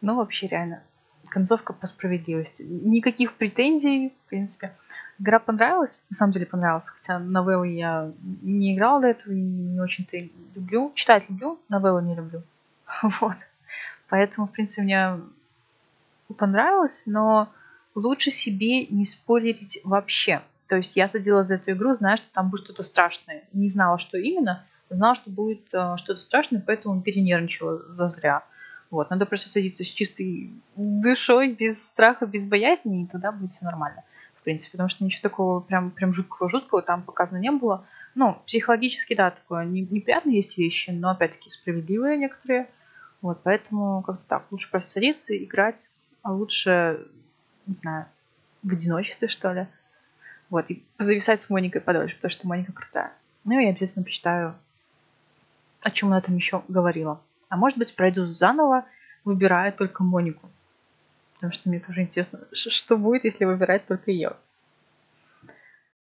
Но вообще реально, концовка по справедливости. Никаких претензий, в принципе. Игра понравилась, на самом деле понравилась, хотя новеллы я не играла до этого не очень-то люблю. Читать люблю, новеллы не люблю. Вот. Поэтому, в принципе, мне понравилось, но лучше себе не спойлерить вообще. То есть я садилась за эту игру, зная, что там будет что-то страшное. Не знала, что именно, знала, что будет э, что-то страшное, поэтому перенервничала зазря. Вот, надо просто садиться с чистой душой, без страха, без боязни, и тогда будет все нормально. В принципе, потому что ничего такого прям, прям жуткого-жуткого там показано не было. Ну, психологически, да, такое неприятные есть вещи, но опять-таки справедливые некоторые. Вот, поэтому как-то так, лучше просто садиться, играть, а лучше, не знаю, в одиночестве, что ли. Вот, и зависать с Моникой подольше, потому что Моника крутая. Ну, и я обязательно почитаю, о чем она там еще говорила. А может быть, пройду заново, выбирая только Монику. Потому что мне тоже интересно, что будет, если выбирать только ее.